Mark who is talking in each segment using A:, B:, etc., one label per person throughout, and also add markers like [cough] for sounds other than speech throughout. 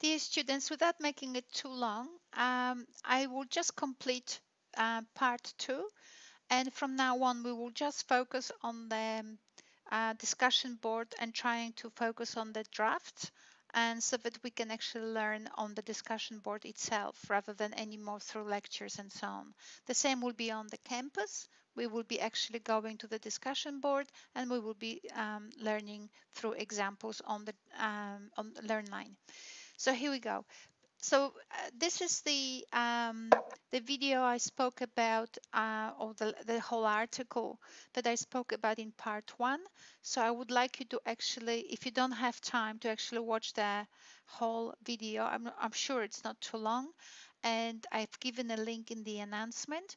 A: Dear students, without making it too long, um, I will just complete uh, part two. And from now on, we will just focus on the uh, discussion board and trying to focus on the draft and so that we can actually learn on the discussion board itself rather than any more through lectures and so on. The same will be on the campus. We will be actually going to the discussion board and we will be um, learning through examples on the um, on LearnLine. So here we go. So uh, this is the um, the video I spoke about, uh, or the, the whole article that I spoke about in part one. So I would like you to actually, if you don't have time to actually watch the whole video, I'm, I'm sure it's not too long, and I've given a link in the announcement.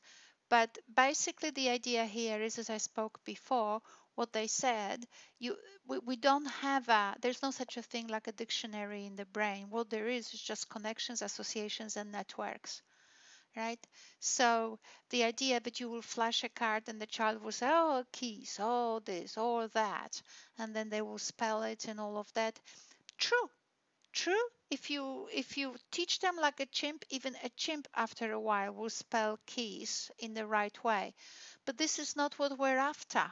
A: But basically the idea here is, as I spoke before, what they said you we, we don't have a there's no such a thing like a dictionary in the brain. What there is is just connections associations and networks right? So the idea that you will flash a card and the child will say oh keys oh this or that and then they will spell it and all of that. True true. If you if you teach them like a chimp even a chimp after a while will spell keys in the right way. But this is not what we're after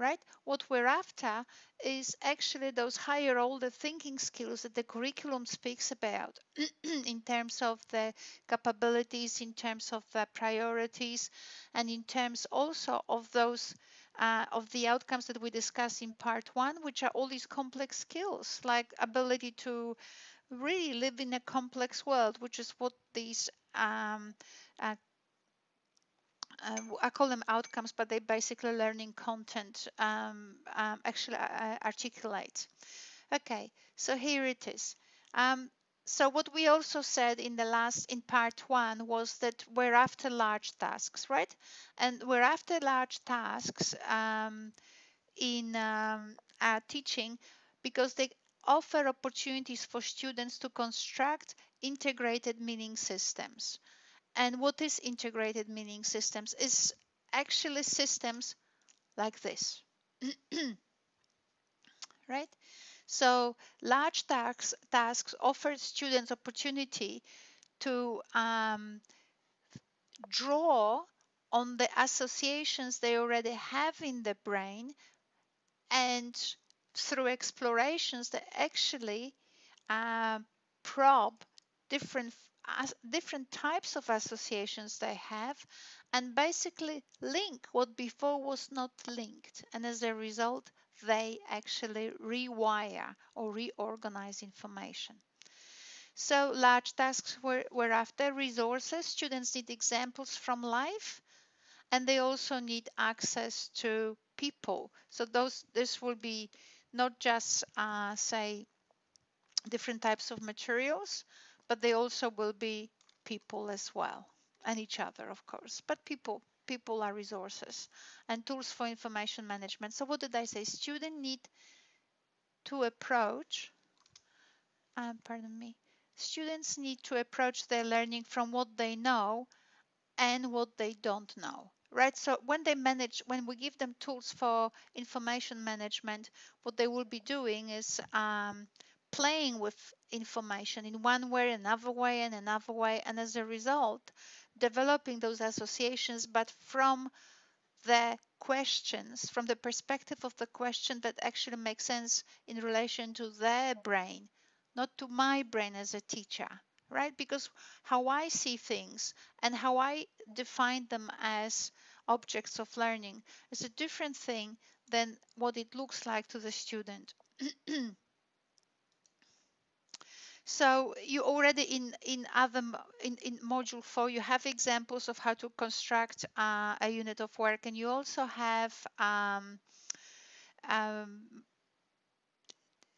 A: right? What we're after is actually those higher order thinking skills that the curriculum speaks about [clears throat] in terms of the capabilities, in terms of the priorities, and in terms also of those uh, of the outcomes that we discussed in part one, which are all these complex skills like ability to really live in a complex world, which is what these um, uh, uh, I call them outcomes, but they basically learning content um, um, actually uh, uh, articulate. Okay, so here it is. Um, so what we also said in the last, in part one, was that we're after large tasks, right? And we're after large tasks um, in um, teaching because they offer opportunities for students to construct integrated meaning systems. And what is integrated meaning systems is actually systems like this. [clears throat] right? So large tasks, tasks offer students opportunity to um, draw on the associations they already have in the brain and through explorations that actually uh, probe different different types of associations they have and basically link what before was not linked. And as a result, they actually rewire or reorganize information. So large tasks were, were after resources. Students need examples from life and they also need access to people. So those this will be not just uh, say different types of materials, but they also will be people as well and each other of course but people people are resources and tools for information management. So what did i say? Student need to approach um, pardon me students need to approach their learning from what they know and what they don't know right? So when they manage when we give them tools for information management what they will be doing is um, playing with information in one way, another way, and another way, and as a result, developing those associations, but from the questions, from the perspective of the question that actually makes sense in relation to their brain, not to my brain as a teacher, right? Because how I see things and how I define them as objects of learning is a different thing than what it looks like to the student. [clears throat] So you already in in other in, in module four you have examples of how to construct uh, a unit of work, and you also have um, um,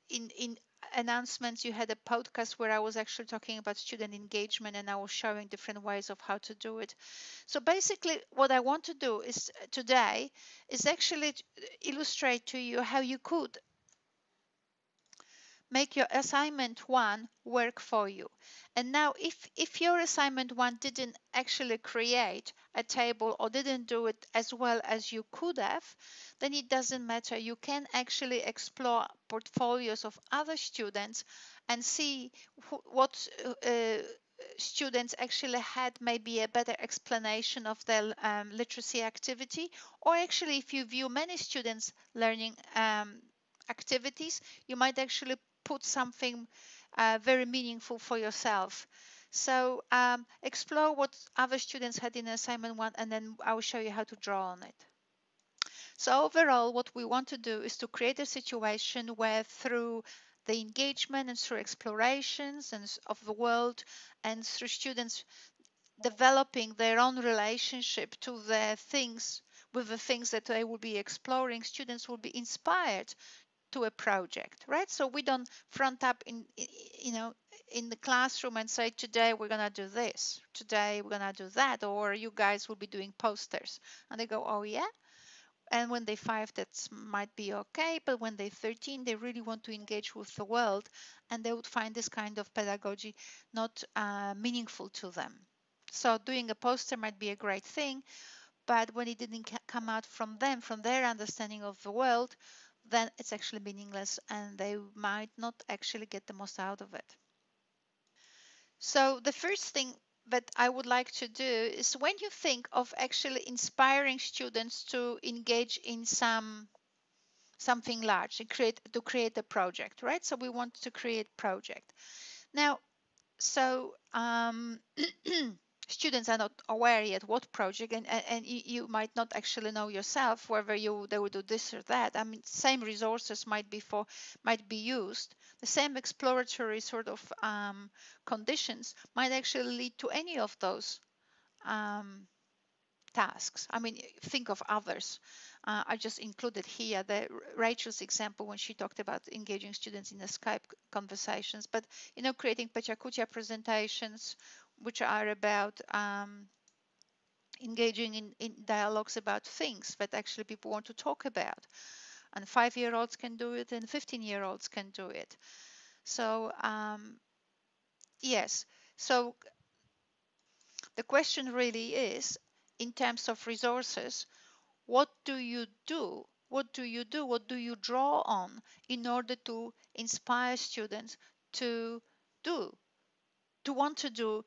A: in in announcements you had a podcast where I was actually talking about student engagement and I was showing different ways of how to do it. So basically what I want to do is today is actually illustrate to you how you could make your assignment one work for you. And now if, if your assignment one didn't actually create a table or didn't do it as well as you could have, then it doesn't matter. You can actually explore portfolios of other students and see what uh, students actually had maybe a better explanation of their um, literacy activity or actually if you view many students learning um, activities you might actually put something uh, very meaningful for yourself. So um, explore what other students had in assignment one and then I will show you how to draw on it. So overall what we want to do is to create a situation where through the engagement and through explorations and of the world and through students developing their own relationship to the things with the things that they will be exploring students will be inspired to a project right? So we don't front up in you know in the classroom and say today we're going to do this today we're going to do that or you guys will be doing posters. And they go oh yeah? And when they five that might be okay but when they're 13 they really want to engage with the world and they would find this kind of pedagogy not uh, meaningful to them. So doing a poster might be a great thing but when it didn't come out from them from their understanding of the world then it's actually meaningless and they might not actually get the most out of it. So the first thing that I would like to do is when you think of actually inspiring students to engage in some something large to create to create a project right? So we want to create project. Now so um, [clears throat] students are not aware yet what project and, and you might not actually know yourself whether you they will do this or that. I mean same resources might be for might be used. The same exploratory sort of um, conditions might actually lead to any of those um, tasks. I mean think of others. Uh, I just included here the Rachel's example when she talked about engaging students in the Skype conversations, but you know, creating PechaKucha presentations which are about um, engaging in, in dialogues about things that actually people want to talk about. And five-year-olds can do it and 15-year-olds can do it. So um, yes, so the question really is, in terms of resources, what do you do? What do you do? What do you draw on in order to inspire students to do, to want to do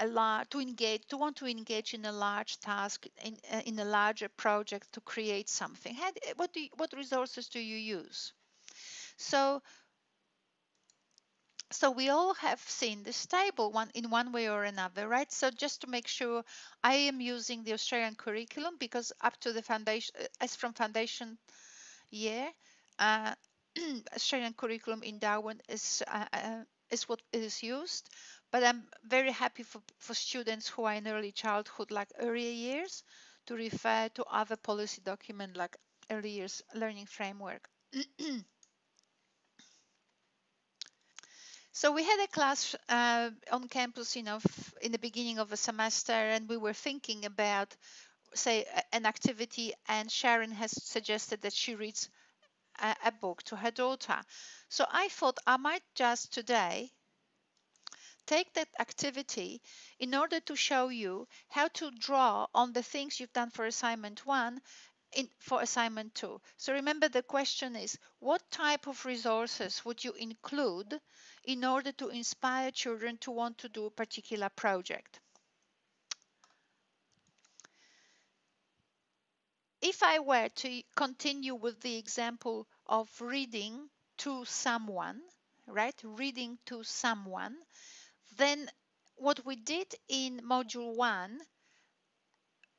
A: a lot to engage to want to engage in a large task in, uh, in a larger project to create something. How, what do you, what resources do you use? So so we all have seen this table one in one way or another right? So just to make sure i am using the australian curriculum because up to the foundation uh, as from foundation year uh, [clears throat] australian curriculum in darwin is uh, uh, is what is used but I'm very happy for, for students who are in early childhood, like earlier years, to refer to other policy document like early years learning framework. [clears throat] so we had a class uh, on campus, you know, in the beginning of the semester, and we were thinking about, say, an activity, and Sharon has suggested that she reads a, a book to her daughter. So I thought I might just today take that activity in order to show you how to draw on the things you've done for assignment one in, for assignment two. So remember the question is, what type of resources would you include in order to inspire children to want to do a particular project? If I were to continue with the example of reading to someone, right? Reading to someone, then what we did in module one,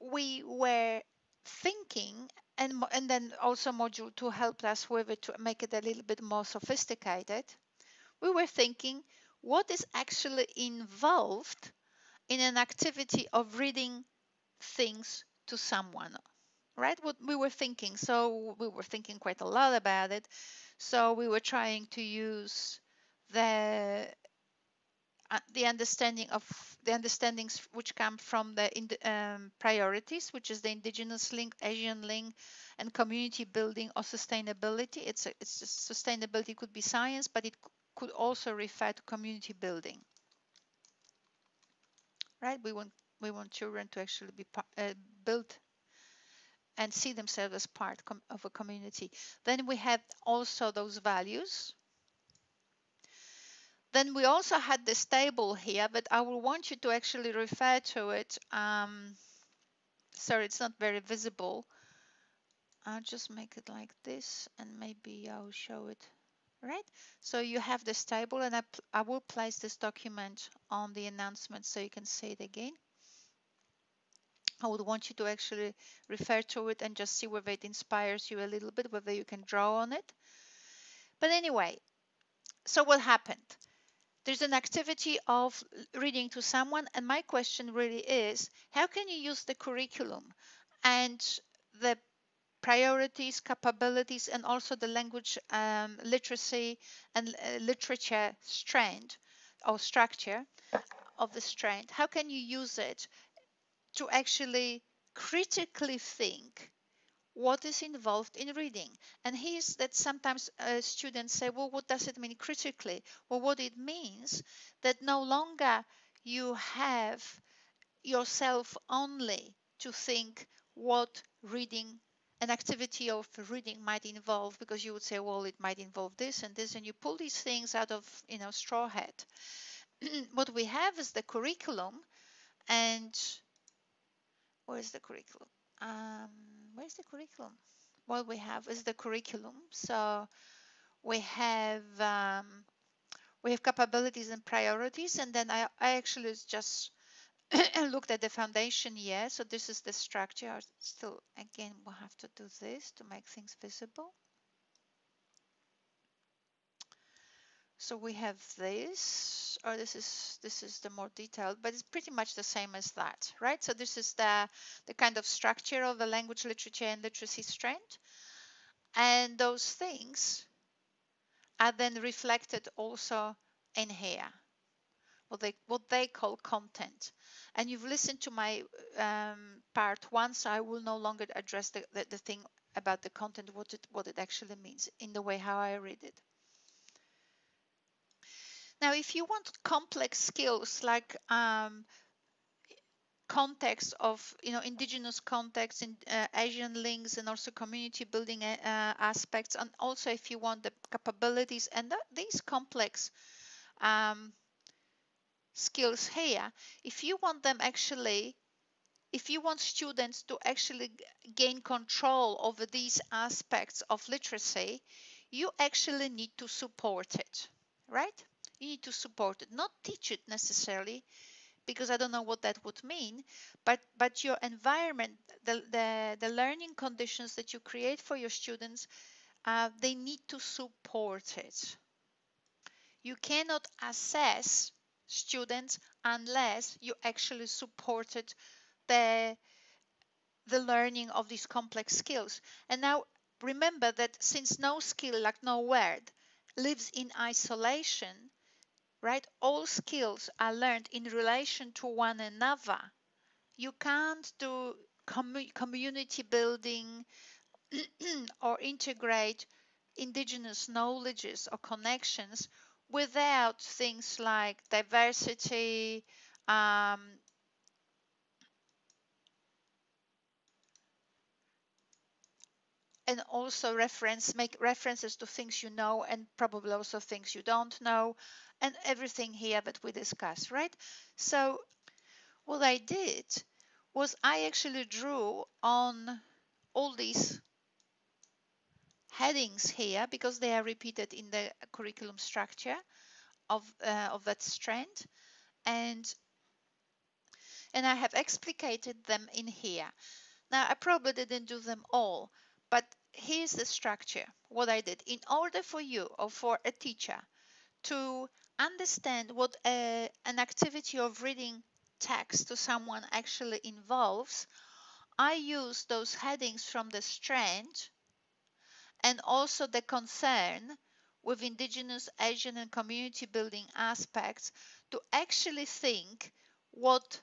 A: we were thinking and, and then also module two helped us with it to make it a little bit more sophisticated. We were thinking what is actually involved in an activity of reading things to someone, right? What we were thinking. So we were thinking quite a lot about it. So we were trying to use the the understanding of the understandings which come from the um, priorities, which is the indigenous link, Asian link, and community building or sustainability. It's a, it's sustainability could be science, but it could also refer to community building. Right? We want we want children to actually be uh, built and see themselves as part of a community. Then we have also those values. Then we also had this table here, but I will want you to actually refer to it. Um, sorry, it's not very visible. I'll just make it like this and maybe I'll show it right so you have this table and I, I will place this document on the announcement so you can see it again I would want you to actually refer to it and just see whether it inspires you a little bit whether you can draw on it but anyway so what happened there's an activity of reading to someone and my question really is how can you use the curriculum and the priorities, capabilities, and also the language um, literacy and uh, literature strand or structure of the strand. How can you use it to actually critically think what is involved in reading? And here's that sometimes uh, students say, well, what does it mean critically? Well, what it means that no longer you have yourself only to think what reading an activity of reading might involve because you would say well it might involve this and this and you pull these things out of you know straw hat [clears throat] what we have is the curriculum and where's the curriculum um, where's the curriculum? What we have is the curriculum. So we have um, we have capabilities and priorities. And then I, I actually just [coughs] looked at the foundation. Yeah so this is the structure. Still again we'll have to do this to make things visible so we have this or this is this is the more detailed but it's pretty much the same as that right? So this is the the kind of structure of the language literature and literacy strand. And those things are then reflected also in here what they what they call content. And you've listened to my um, part one so i will no longer address the, the, the, thing about the content what it what it actually means in the way how i read it now if you want complex skills like um, context of you know indigenous context in uh, asian links and also community building uh, aspects and also if you want the capabilities and these complex um, skills here if you want them actually if you want students to actually gain control over these aspects of literacy you actually need to support it right you need to support it. Not teach it necessarily because i don't know what that would mean but but your environment the the, the learning conditions that you create for your students uh, they need to support it. You cannot assess students unless you actually supported the the learning of these complex skills. And now remember that since no skill like no word lives in isolation right? All skills are learned in relation to one another. You can't do community building [clears throat] or integrate indigenous knowledges or connections without things like diversity, um, and also reference make references to things you know and probably also things you don't know and everything here that we discussed right so what i did was i actually drew on all these headings here because they are repeated in the curriculum structure of, uh, of that strand and and I have explicated them in here. Now I probably didn't do them all, but here's the structure, what I did. In order for you or for a teacher to understand what a, an activity of reading text to someone actually involves, I use those headings from the strand and also the concern with indigenous Asian and community building aspects to actually think what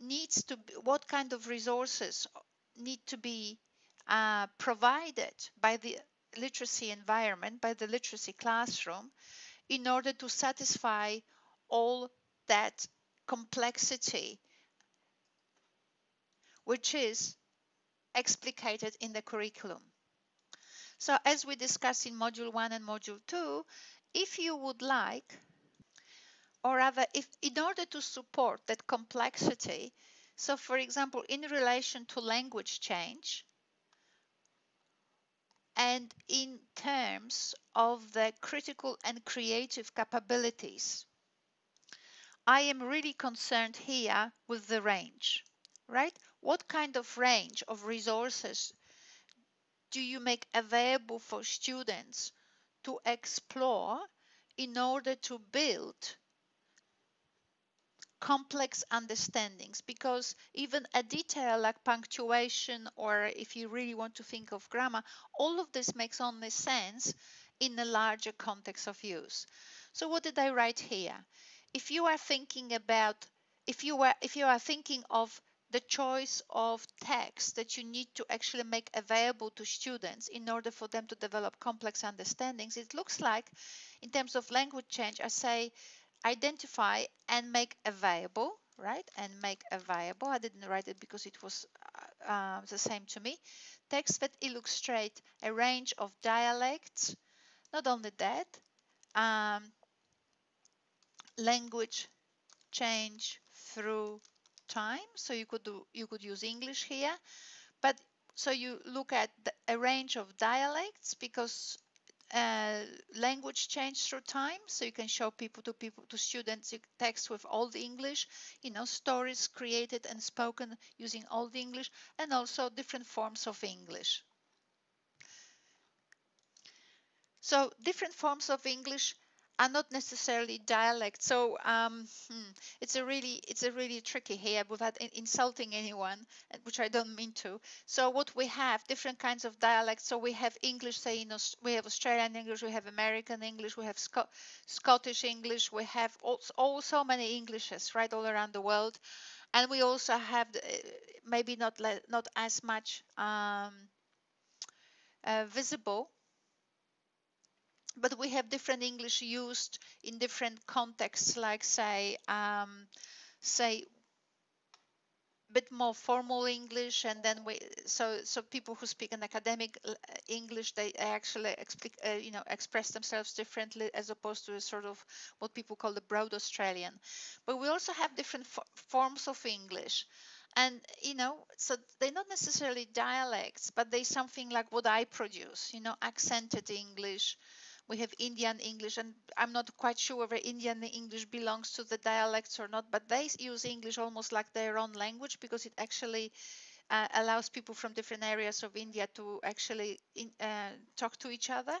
A: needs to be, what kind of resources need to be uh, provided by the literacy environment, by the literacy classroom, in order to satisfy all that complexity which is explicated in the curriculum. So as we discussed in module 1 and module 2, if you would like, or rather if in order to support that complexity, so for example, in relation to language change, and in terms of the critical and creative capabilities, I am really concerned here with the range, right? What kind of range of resources do you make available for students to explore in order to build complex understandings because even a detail like punctuation or if you really want to think of grammar all of this makes only sense in a larger context of use. So what did i write here? If you are thinking about if you are if you are thinking of the choice of text that you need to actually make available to students in order for them to develop complex understandings, it looks like in terms of language change, I say identify and make available, right? And make available. I didn't write it because it was uh, uh the same to me. Text that illustrate a range of dialects. Not only that, um, language change through time. So you could do you could use English here, but so you look at the, a range of dialects because uh, language change through time. So you can show people to people to students text with old English, you know, stories created and spoken using old English, and also different forms of English. So different forms of English are not necessarily dialect. So um, hmm, it's a really it's a really tricky here without insulting anyone, which I don't mean to. So what we have different kinds of dialects. So we have English, say in we have Australian English, we have American English, we have Sc Scottish English, we have all, all so many Englishes right all around the world, and we also have maybe not not as much um, uh, visible but we have different English used in different contexts, like say, um, say, bit more formal English, and then we so so people who speak an academic uh, English they actually uh, you know express themselves differently as opposed to a sort of what people call the broad Australian. But we also have different forms of English and you know so they're not necessarily dialects but they something like what i produce you know accented english we have Indian English, and I'm not quite sure whether Indian English belongs to the dialects or not, but they use English almost like their own language because it actually uh, allows people from different areas of India to actually in, uh, talk to each other.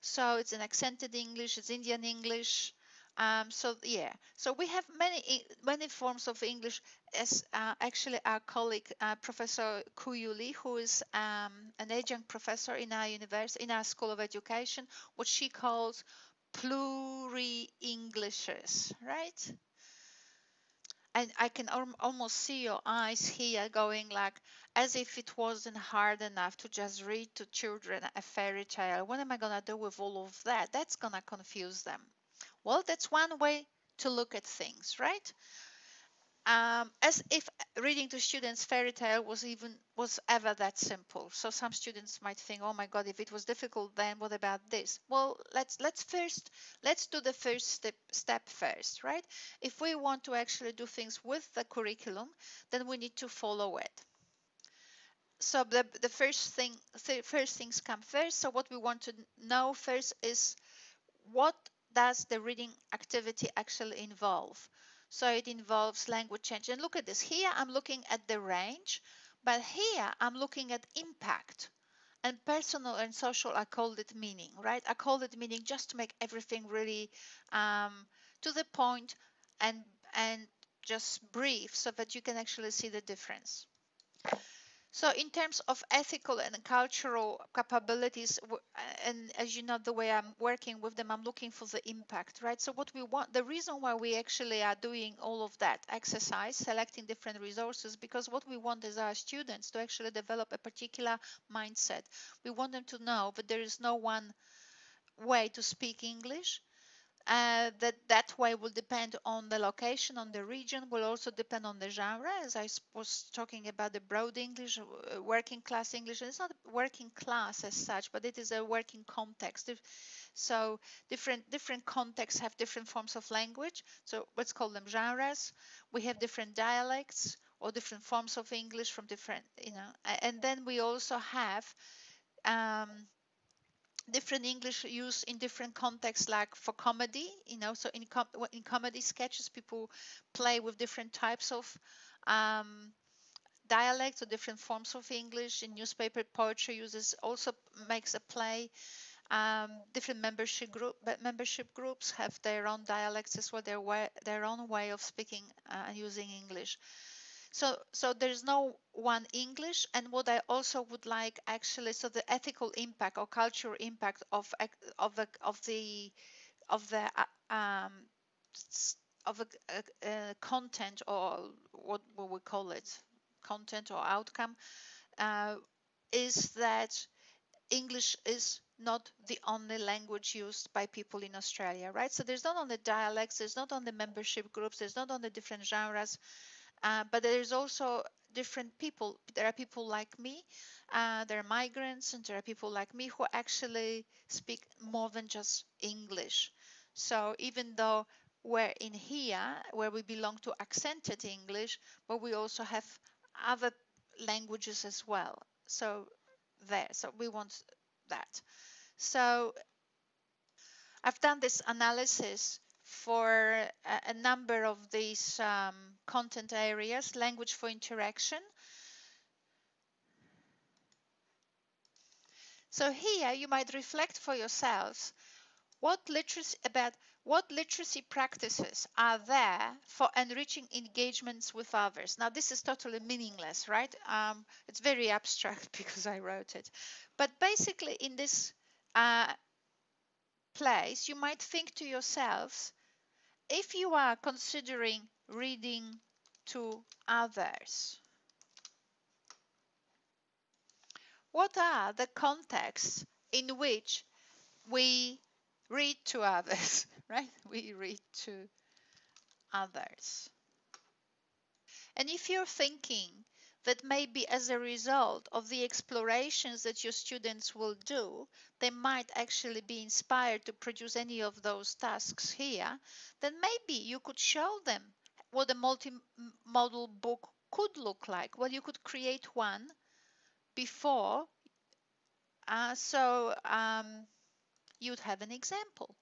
A: So it's an accented English, it's Indian English, um, so yeah, so we have many many forms of English. As uh, actually our colleague uh, Professor Kuyu Lee, who is um, an adjunct professor in our university, in our School of Education, what she calls pluri-Englishes, right? And I can almost see your eyes here going like, as if it wasn't hard enough to just read to children a fairy tale. What am I gonna do with all of that? That's gonna confuse them. Well, that's one way to look at things, right? Um, as if reading to students fairy tale was even was ever that simple. So some students might think, oh my God, if it was difficult, then what about this? Well, let's let's first let's do the first step step first, right? If we want to actually do things with the curriculum, then we need to follow it. So the the first thing th first things come first. So what we want to know first is what does the reading activity actually involve? So it involves language change. And look at this. Here I'm looking at the range, but here I'm looking at impact. And personal and social, I called it meaning, right? I called it meaning just to make everything really um, to the point and and just brief so that you can actually see the difference. So in terms of ethical and cultural capabilities, uh, and as you know, the way I'm working with them, I'm looking for the impact, right? So what we want, the reason why we actually are doing all of that exercise, selecting different resources, because what we want is our students to actually develop a particular mindset. We want them to know that there is no one way to speak English uh, that that way will depend on the location, on the region, will also depend on the genre. As I was talking about the broad English, uh, working class English, it's not working class as such, but it is a working context. So different different contexts have different forms of language. So let's call them genres. We have different dialects or different forms of English from different, you know, and then we also have um, different English used in different contexts, like for comedy, you know, so in, com in comedy sketches, people play with different types of um, dialects or different forms of English. In newspaper poetry uses also makes a play. Um, different membership group membership groups have their own dialects as well, their way, their own way of speaking uh, and using English. So, so there's no one English. And what I also would like actually, so the ethical impact or cultural impact of of the of the of the uh, um, of a, a, content or what, what we call it, content or outcome, uh, is that English is not the only language used by people in Australia, right? So there's not only dialects, there's not only membership groups, there's not only different genres, uh, but there's also different people. There are people like me, uh, there are migrants, and there are people like me who actually speak more than just English. So even though we're in here, where we belong to accented English, but we also have other languages as well. So there, so we want that. So I've done this analysis for a, a number of these um, content areas, language for interaction. So here you might reflect for yourselves what literacy about what literacy practices are there for enriching engagements with others. Now this is totally meaningless, right? Um, it's very abstract [laughs] because I wrote it. But basically in this uh, place, you might think to yourselves, if you are considering reading to others, what are the contexts in which we read to others, [laughs] right? We read to others. And if you're thinking that maybe as a result of the explorations that your students will do, they might actually be inspired to produce any of those tasks here, then maybe you could show them what a multimodal book could look like. Well, you could create one before, uh, so um, you'd have an example.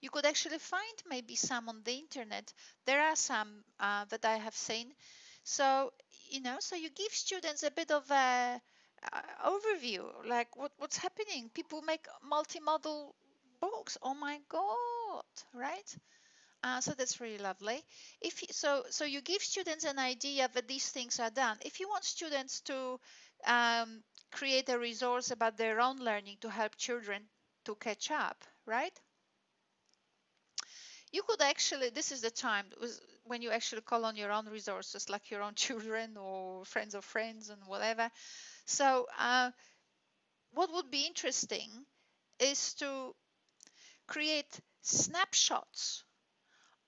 A: You could actually find maybe some on the internet. There are some uh, that I have seen. So you know so you give students a bit of a uh, overview like what, what's happening. People make multimodal books. Oh my god right? Uh, so that's really lovely. If you, so so you give students an idea that these things are done. If you want students to um, create a resource about their own learning to help children to catch up right? You could actually this is the time when you actually call on your own resources like your own [laughs] children or friends of friends and whatever. So uh, what would be interesting is to create snapshots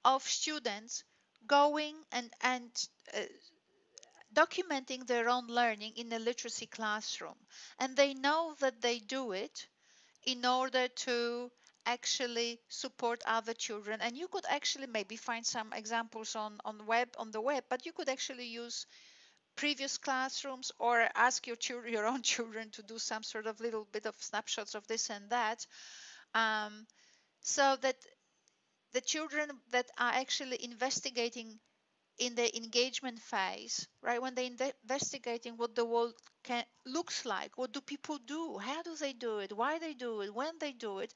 A: of students going and and uh, documenting their own learning in a literacy classroom. And they know that they do it in order to actually support other children. And you could actually maybe find some examples on on web on the web but you could actually use previous classrooms or ask your children your own [laughs] children to do some sort of little bit of snapshots of this and that. Um, so that the children that are actually investigating in the engagement phase right when they're investigating what the world can looks like what do people do? How do they do it? Why they do it? When they do it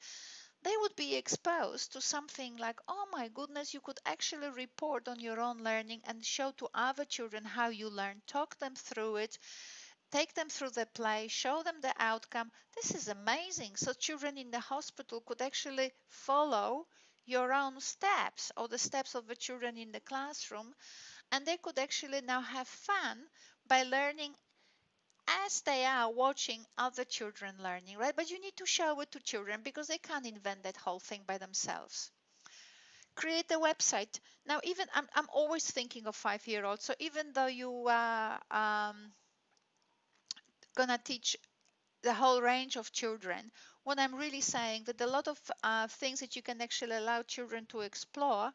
A: they would be exposed to something like, oh my goodness, you could actually report on your own learning and show to other children how you learn, talk them through it, take them through the play, show them the outcome. This is amazing. So children in the hospital could actually follow your own steps or the steps of the children in the classroom and they could actually now have fun by learning as they are watching other children learning, right? But you need to show it to children because they can't invent that whole thing by themselves. create a website. Now, even I'm, I'm always thinking of five year olds. So even though you are um, gonna teach the whole range of children, what I'm really saying that a lot of uh, things that you can actually allow children to explore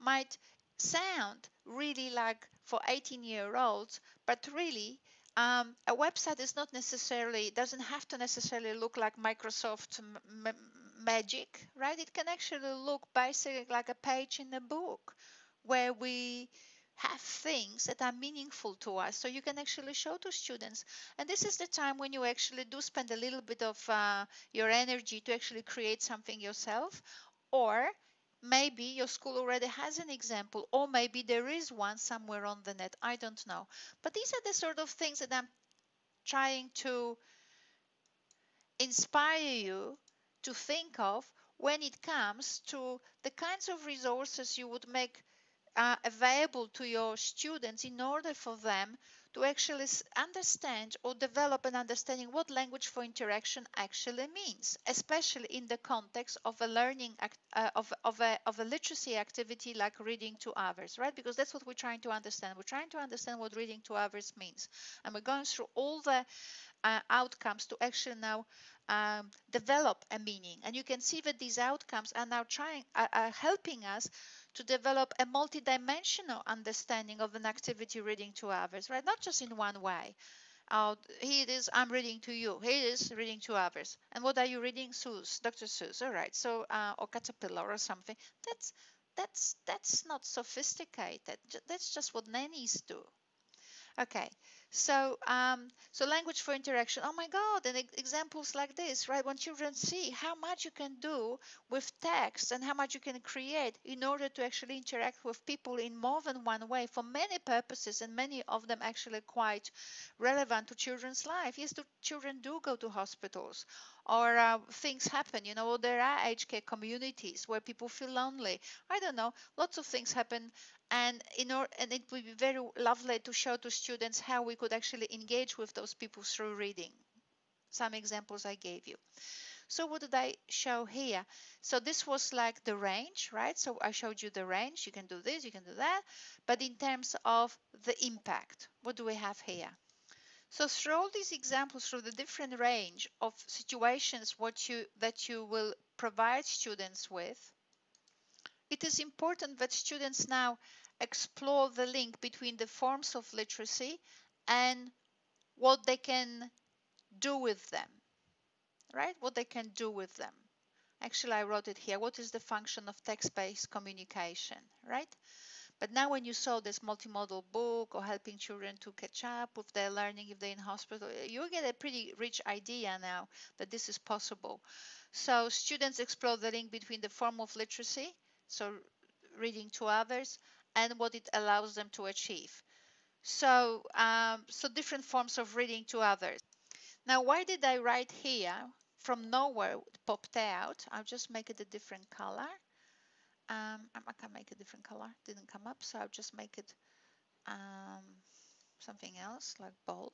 A: might sound really like for 18 year olds, but really um, a website is not necessarily doesn't have to necessarily look like Microsoft magic, right? It can actually look basically like a page in a book where we have things that are meaningful to us so you can actually show to students and this is the time when you actually do spend a little bit of uh, your energy to actually create something yourself or maybe your school already has an example or maybe there is one somewhere on the net i don't know. But these are the sort of things that i'm trying to inspire you to think of when it comes to the kinds of resources you would make uh, available to your students in order for them to actually understand or develop an understanding what language for interaction actually means, especially in the context of a learning uh, of, of, a, of a literacy activity like reading to others, right? Because that's what we're trying to understand. We're trying to understand what reading to others means. And we're going through all the uh, outcomes to actually now um, develop a meaning. And you can see that these outcomes are now trying, are, are helping us to develop a multidimensional understanding of an activity reading to others, right? Not just in one way. Uh, here it is, I'm reading to you. Here it is, reading to others. And what are you reading? Seuss, Dr. Seuss. All right. So, uh, or Caterpillar or something. That's that's that's not sophisticated. That's just what nannies do. Okay. So, um, so language for interaction. Oh my God! And examples like this, right? When children see how much you can do with text and how much you can create in order to actually interact with people in more than one way for many purposes, and many of them actually quite relevant to children's life. Yes, children do go to hospitals, or uh, things happen. You know, there are aged care communities where people feel lonely. I don't know. Lots of things happen and in order and it would be very lovely to show to students how we could actually engage with those people through reading. Some examples i gave you. So what did i show here? So this was like the range right? So i showed you the range. You can do this you can do that. But in terms of the impact what do we have here? So through all these examples through the different range of situations what you that you will provide students with it is important that students now explore the link between the forms of literacy and what they can do with them, right? What they can do with them. Actually, I wrote it here. What is the function of text-based communication, right? But now when you saw this multimodal book or helping children to catch up with their learning if they're in hospital, you get a pretty rich idea now that this is possible. So students explore the link between the form of literacy so reading to others, and what it allows them to achieve. So, um, so different forms of reading to others. Now, why did I write here? From nowhere popped out. I'll just make it a different color. Um, I can make a different color. Didn't come up, so I'll just make it um, something else like bold.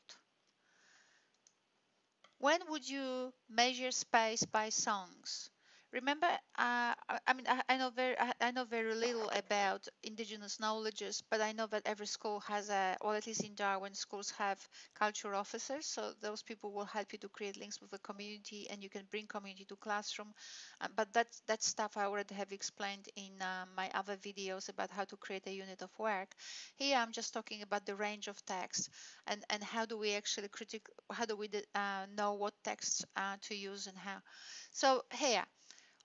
A: When would you measure space by songs? Remember, uh, I mean, I, I, know very, I know very little about indigenous knowledges, but I know that every school has a, or at least in Darwin, schools have culture officers. So those people will help you to create links with the community, and you can bring community to classroom. Uh, but that that stuff I already have explained in uh, my other videos about how to create a unit of work. Here, I'm just talking about the range of text and and how do we actually critic, how do we uh, know what texts to use and how. So here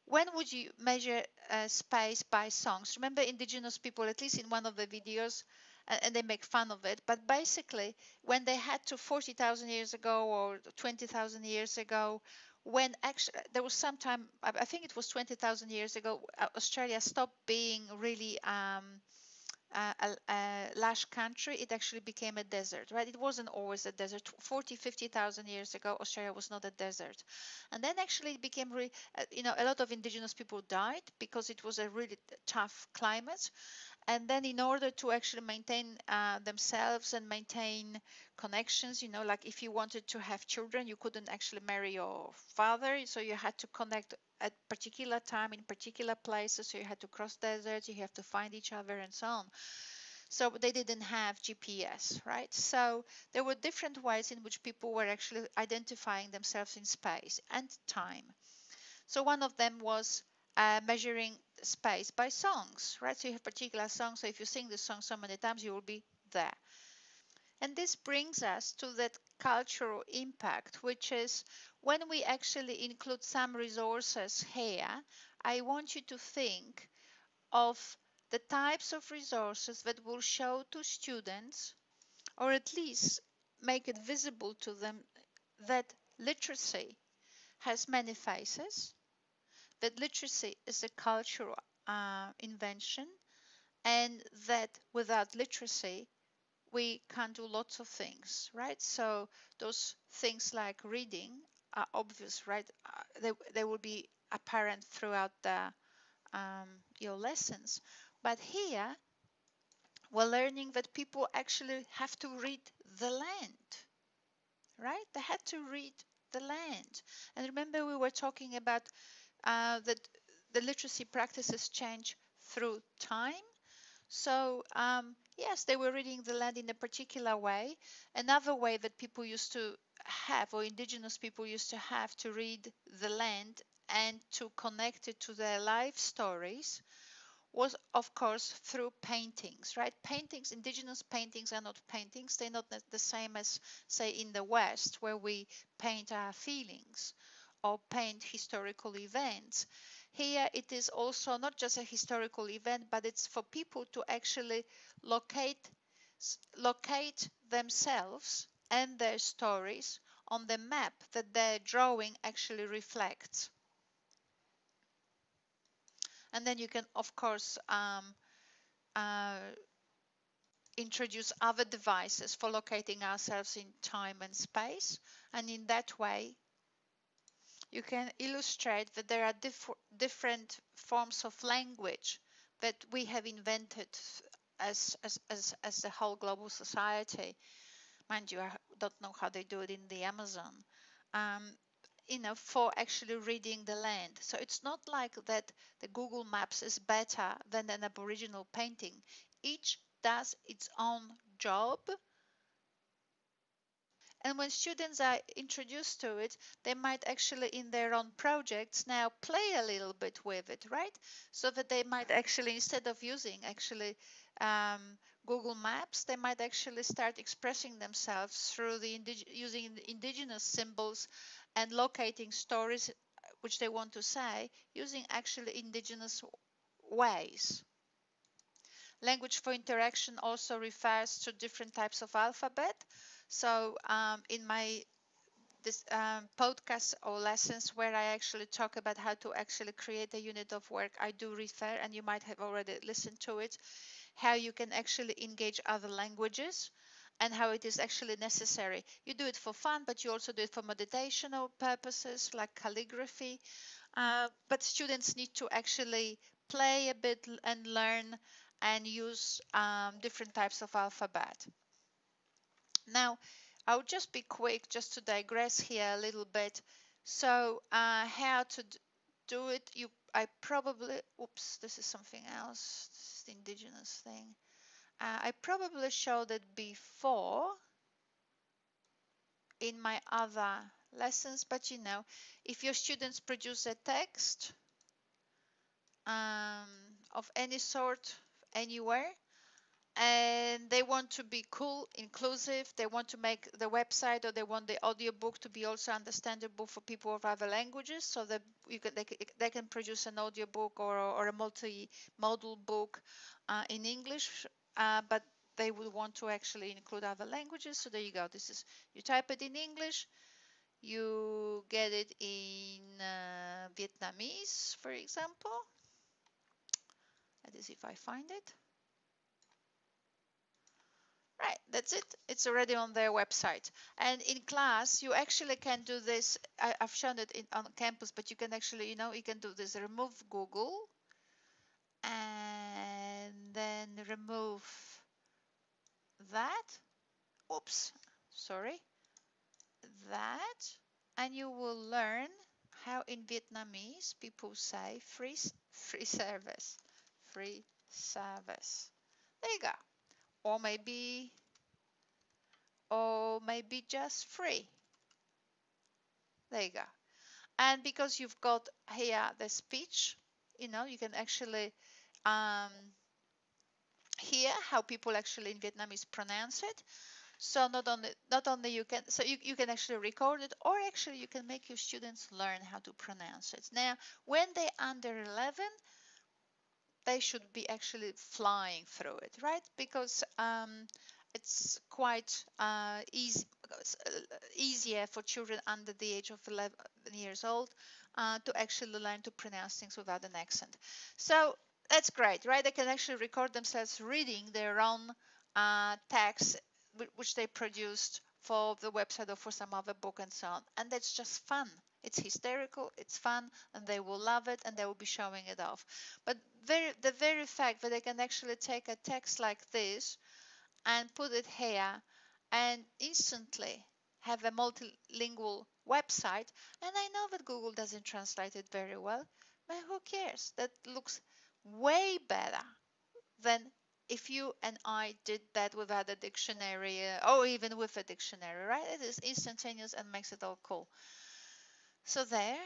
A: when would you measure uh, space by songs? Remember indigenous people, at least in one of the videos, uh, and they make fun of it, but basically when they had to 40,000 years ago or 20,000 years ago, when actually there was some time, I think it was 20,000 years ago, uh, Australia stopped being really um, a, lush country, it actually became a desert, right? It wasn't always a desert. 40, 50,000 years ago, Australia was not a desert. And then actually it became, really, uh, you know, a lot of indigenous people died because it was a really tough climate. And then in order to actually maintain uh, themselves and maintain connections you know like if you wanted to have children you couldn't actually marry your father. So you had to connect at particular time in particular places. So you had to cross deserts you have to find each other and so on. So they didn't have gps right? So there were different ways in which people were actually identifying themselves in space and time. So one of them was uh, measuring space by songs, right? So you have particular songs. So if you sing the song so many times, you will be there. And this brings us to that cultural impact, which is when we actually include some resources here, I want you to think of the types of resources that will show to students, or at least make it visible to them, that literacy has many faces, that literacy is a cultural uh, invention and that without literacy we can't do lots of things right? So those things like reading are obvious right? Uh, they, they will be apparent throughout the um, your lessons. But here we're learning that people actually have to read the land right? They had to read the land. And remember we were talking about uh, that the literacy practices change through time. So um, yes, they were reading the land in a particular way. Another way that people used to have, or indigenous people used to have, to read the land and to connect it to their life stories was of course through paintings right paintings indigenous paintings are not paintings they're not the same as say in the west where we paint our feelings or paint historical events. Here it is also not just a historical event, but it's for people to actually locate locate themselves and their stories on the map that their drawing actually reflects. And then you can, of course, um, uh, introduce other devices for locating ourselves in time and space. And in that way, you can illustrate that there are diff different forms of language that we have invented as, as, as, as the whole global society. Mind you, I don't know how they do it in the Amazon. Um, you know, for actually reading the land. So it's not like that the Google Maps is better than an Aboriginal painting. Each does its own job and when students are introduced to it, they might actually in their own projects now play a little bit with it, right? So that they might actually, instead of using actually um, Google Maps, they might actually start expressing themselves through the indig using indigenous symbols and locating stories which they want to say using actually indigenous ways. Language for interaction also refers to different types of alphabet. So um, in my this um, podcast or lessons where I actually talk about how to actually create a unit of work, I do refer, and you might have already listened to it, how you can actually engage other languages and how it is actually necessary. You do it for fun, but you also do it for meditational purposes like calligraphy. Uh, but students need to actually play a bit and learn and use um, different types of alphabet. Now, I'll just be quick just to digress here a little bit. So uh, how to do it, you I probably, oops, this is something else, this is the indigenous thing. Uh, I probably showed it before in my other lessons, but you know, if your students produce a text um, of any sort anywhere, and they want to be cool, inclusive. They want to make the website or they want the audiobook to be also understandable for people of other languages so that you can, they, they can produce an audiobook or, or a multi-modal book uh, in English, uh, but they would want to actually include other languages. So there you go. This is, you type it in English, you get it in uh, Vietnamese, for example. If I find it. Right, that's it. It's already on their website. And in class, you actually can do this. I, have shown it in, on campus, but you can actually, you know, you can do this. Remove Google and then remove that. Oops, sorry. That. And you will learn how in Vietnamese people say free, free service. Free service. There you go. Or maybe, or maybe just free. There you go. And because you've got here the speech, you know, you can actually um, hear how people actually in Vietnamese pronounce it. So not only not only you can so you, you can actually record it or actually you can make your students learn how to pronounce it. Now when they're under 11 they should be actually flying through it, right? Because um, it's quite uh, easy, uh, easier for children under the age of 11 years old uh, to actually learn to pronounce things without an accent. So that's great, right? They can actually record themselves reading their own uh, text which they produced for the website or for some other book and so on. And that's just fun. It's hysterical, it's fun, and they will love it and they will be showing it off. But very, the very fact that they can actually take a text like this and put it here and instantly have a multilingual website, and I know that Google doesn't translate it very well, but who cares? That looks way better than if you and I did that without a dictionary uh, or even with a dictionary, right? It is instantaneous and makes it all cool. So there.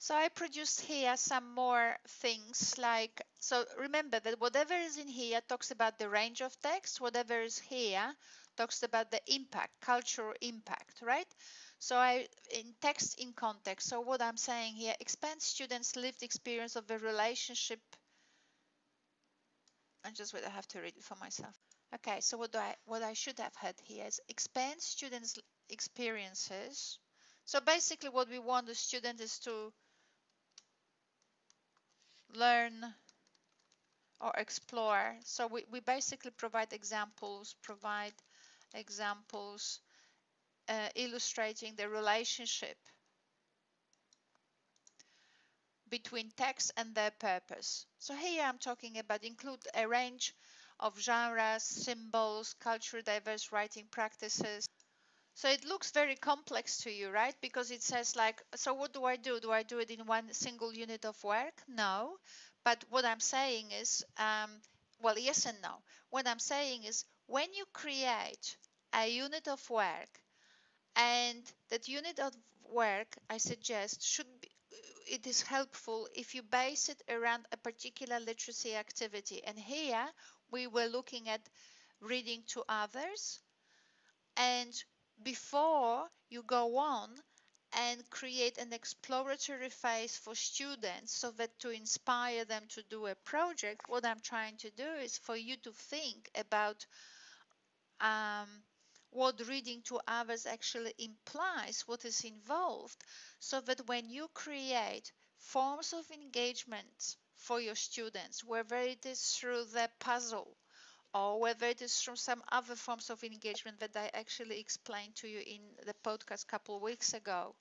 A: So I produced here some more things like, so remember that whatever is in here talks about the range of text, whatever is here talks about the impact, cultural impact, right? So I, in text in context, so what I'm saying here, expand students' lived experience of the relationship I just wait, I have to read it for myself. Okay, so what do I what I should have had here is expand students' experiences. So basically what we want the student is to learn or explore. So we, we basically provide examples, provide examples uh, illustrating the relationship between text and their purpose. So here I'm talking about include a range of genres, symbols, culturally diverse writing practices. So it looks very complex to you, right? Because it says like, so what do I do? Do I do it in one single unit of work? No. But what I'm saying is, um, well, yes and no. What I'm saying is when you create a unit of work and that unit of work, I suggest, should be, it is helpful if you base it around a particular literacy activity. And here we were looking at reading to others. And before you go on and create an exploratory phase for students so that to inspire them to do a project, what I'm trying to do is for you to think about um, what reading to others actually implies, what is involved, so that when you create forms of engagement for your students, whether it is through the puzzle or whether it is from some other forms of engagement that I actually explained to you in the podcast a couple of weeks ago,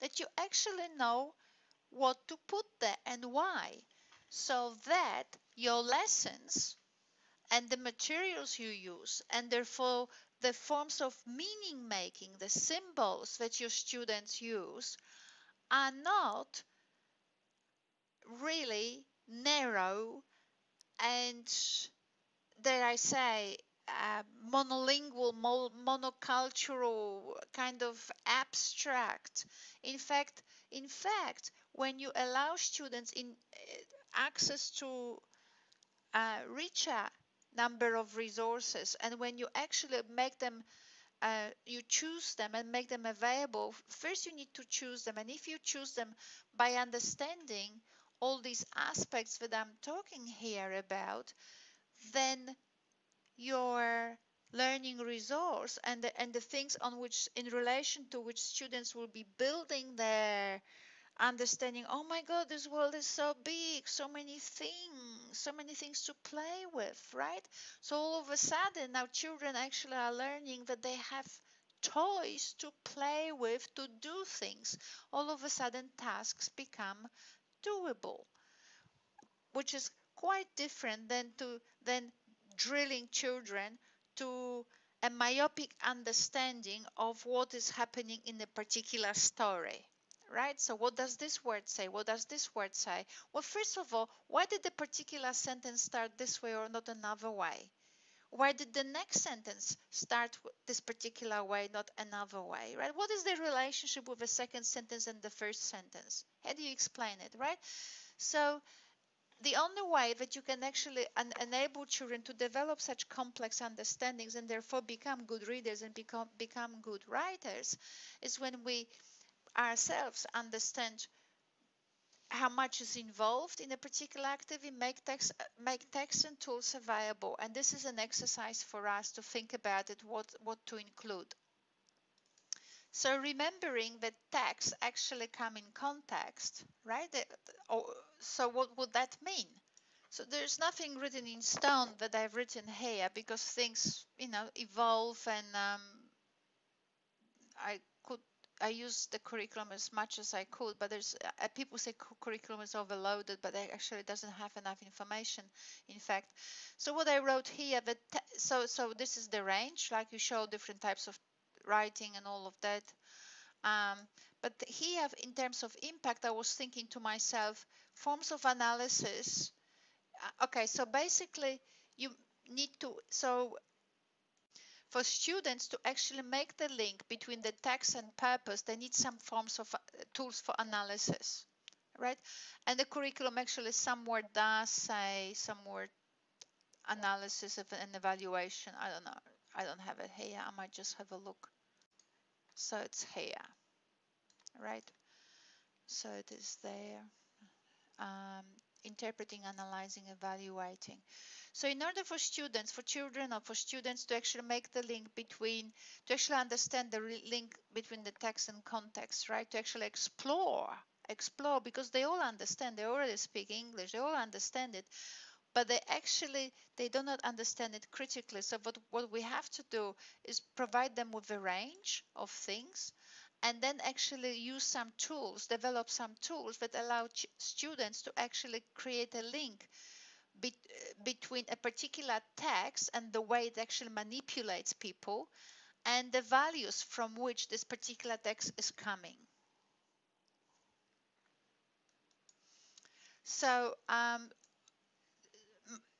A: that you actually know what to put there and why, so that your lessons and the materials you use and therefore the forms of meaning making, the symbols that your students use are not really narrow and dare I say uh, monolingual, monocultural, kind of abstract. In fact, in fact, when you allow students in uh, access to uh, richer number of resources and when you actually make them uh, you choose them and make them available first you need to choose them and if you choose them by understanding all these aspects that i'm talking here about then your learning resource and the, and the things on which in relation to which students will be building their understanding oh my god this world is so big so many things so many things to play with right? So all of a sudden now children actually are learning that they have toys to play with to do things. All of a sudden tasks become doable which is quite different than to than drilling children to a myopic understanding of what is happening in a particular story right? So what does this word say? What does this word say? Well first of all why did the particular sentence start this way or not another way why did the next sentence start this particular way not another way right? What is the relationship with the second sentence and the first sentence? How do you explain it right? So the only way that you can actually en enable children to develop such complex understandings and therefore become good readers and become become good writers is when we ourselves understand how much is involved in a particular activity, make text, make text and tools available. And this is an exercise for us to think about it, what, what to include. So remembering that tags actually come in context, right? So what would that mean? So there's nothing written in stone that I've written here because things, you know, evolve and um, I I use the curriculum as much as I could, but there's uh, people say curriculum is overloaded, but it actually doesn't have enough information. In fact, so what I wrote here, that so so this is the range, like you show different types of writing and all of that. Um, but here, in terms of impact, I was thinking to myself, forms of analysis. Uh, okay, so basically, you need to, so for students to actually make the link between the text and purpose, they need some forms of uh, tools for analysis, right? And the curriculum actually somewhere does say somewhere analysis of an evaluation. I don't know. I don't have it here. I might just have a look. So it's here, right? So it is there. Um, interpreting, analyzing, evaluating. So in order for students, for children or for students to actually make the link between, to actually understand the link between the text and context, right? To actually explore, explore, because they all understand, they already speak English, they all understand it but they actually they do not understand it critically so what, what we have to do is provide them with a range of things and then actually use some tools develop some tools that allow students to actually create a link be between a particular text and the way it actually manipulates people and the values from which this particular text is coming. So um,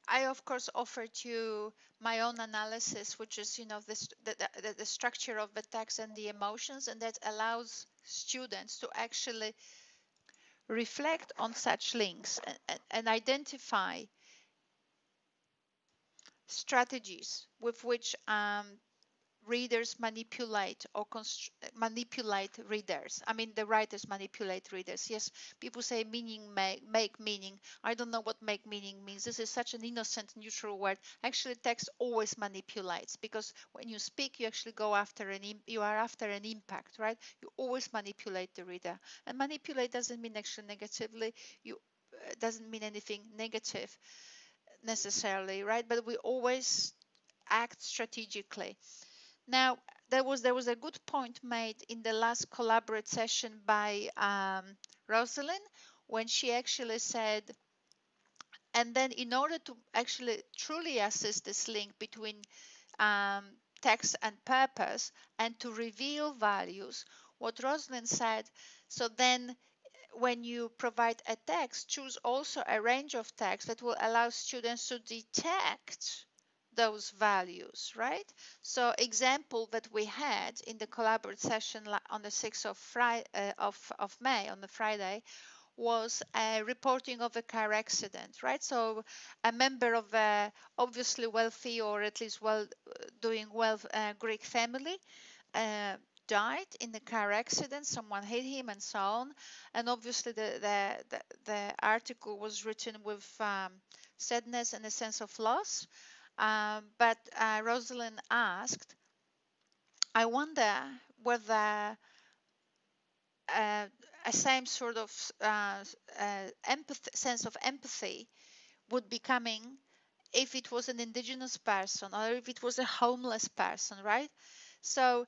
A: I of course offered you my own analysis, which is you know the, the, the structure of the text and the emotions, and that allows students to actually reflect on such links and, and, and identify strategies with which um, readers manipulate or manipulate readers. I mean, the writers manipulate readers. Yes, people say meaning make, make meaning. I don't know what make meaning means. This is such an innocent, neutral word. Actually, text always manipulates because when you speak, you actually go after an you are after an impact, right? You always manipulate the reader, and manipulate doesn't mean actually negatively. You uh, doesn't mean anything negative necessarily, right? But we always act strategically. Now, there was there was a good point made in the last collaborate session by um, Rosalind when she actually said, and then in order to actually truly assess this link between um, text and purpose and to reveal values, what Rosalind said, so then when you provide a text, choose also a range of text that will allow students to detect those values, right? So example that we had in the collaborative session on the 6th of, Friday, uh, of, of May, on the Friday, was a reporting of a car accident, right? So a member of a obviously wealthy or at least well doing well uh, Greek family uh, died in the car accident. Someone hit him and so on. And obviously the, the, the, the article was written with um, sadness and a sense of loss. Um, but uh, Rosalind asked, I wonder whether uh, a same sort of uh, uh, sense of empathy would be coming if it was an indigenous person or if it was a homeless person, right? So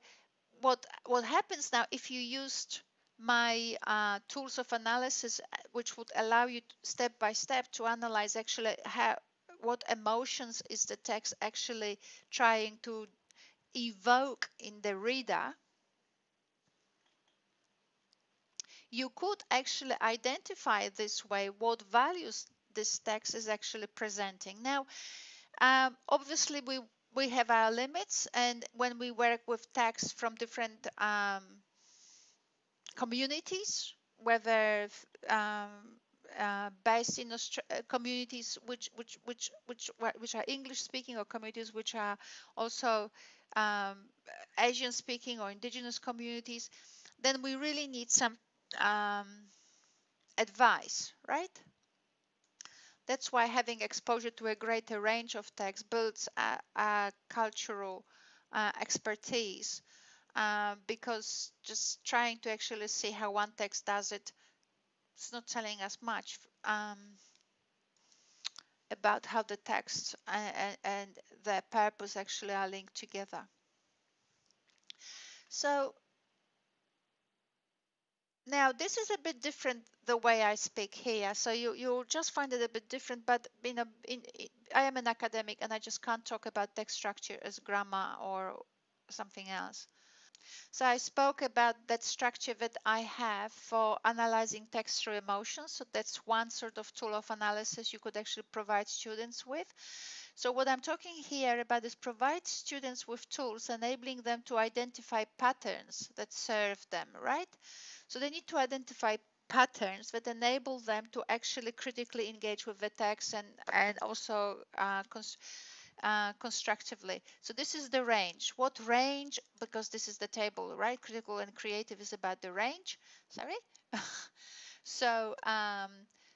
A: what what happens now if you used my uh, tools of analysis, uh, which would allow you to, step by step to analyze actually how what emotions is the text actually trying to evoke in the reader. You could actually identify this way what values this text is actually presenting. Now, um, obviously, we we have our limits, and when we work with texts from different um, communities, whether um, uh, based in Austra uh, communities which which which which which are English speaking or communities which are also um, Asian speaking or indigenous communities, then we really need some um, advice, right? That's why having exposure to a greater range of text builds a, a cultural uh, expertise uh, because just trying to actually see how one text does it, it's not telling us much um, about how the text and, and the purpose actually are linked together. So now this is a bit different the way I speak here. So you you'll just find it a bit different. But in a in, I am an academic and I just can't talk about text structure as grammar or something else. So I spoke about that structure that I have for analyzing text through emotions. So that's one sort of tool of analysis you could actually provide students with. So what I'm talking here about is provide students with tools enabling them to identify patterns that serve them, right? So they need to identify patterns that enable them to actually critically engage with the text and, and also uh, uh, constructively. So this is the range. What range, because this is the table, right? Critical and creative is about the range. Sorry. [laughs] so um,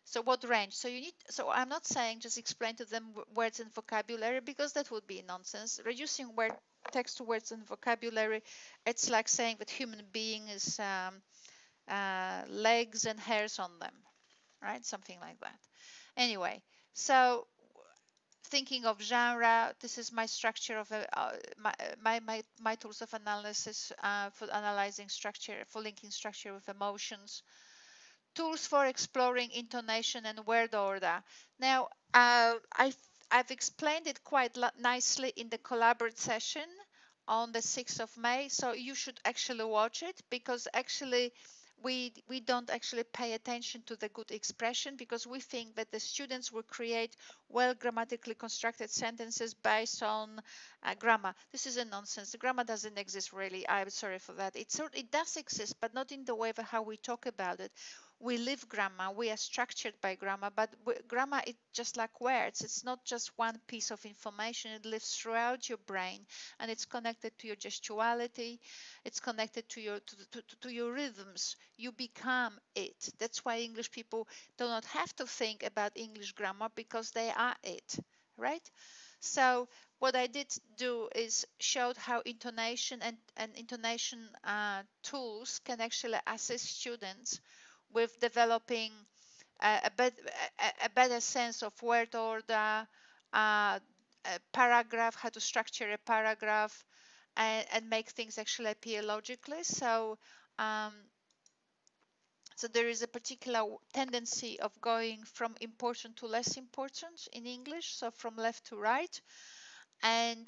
A: so what range? So you need, so I'm not saying just explain to them words and vocabulary because that would be nonsense. Reducing word text to words and vocabulary, it's like saying that human being is um, uh, legs and hairs on them, right? Something like that. Anyway, so thinking of genre, this is my structure of uh, my, my, my, my, tools of analysis uh, for analyzing structure, for linking structure with emotions. Tools for exploring intonation and word order. Now, uh, I've, I've explained it quite nicely in the collaborate session on the 6th of May, so you should actually watch it because actually we we don't actually pay attention to the good expression because we think that the students will create well grammatically constructed sentences based on uh, grammar. This is a nonsense. The grammar doesn't exist really. I'm sorry for that. It it does exist, but not in the way of how we talk about it we live grammar, we are structured by grammar, but grammar is just like words. It's not just one piece of information. It lives throughout your brain and it's connected to your gestuality. It's connected to your to, to, to your rhythms. You become it. That's why English people do not have to think about English grammar because they are it, right? So what I did do is showed how intonation and, and intonation uh, tools can actually assist students with developing a, a, a, better sense of word order, uh, a paragraph, how to structure a paragraph, and, and make things actually appear logically. So, um, so there is a particular tendency of going from important to less important in English, so from left to right, and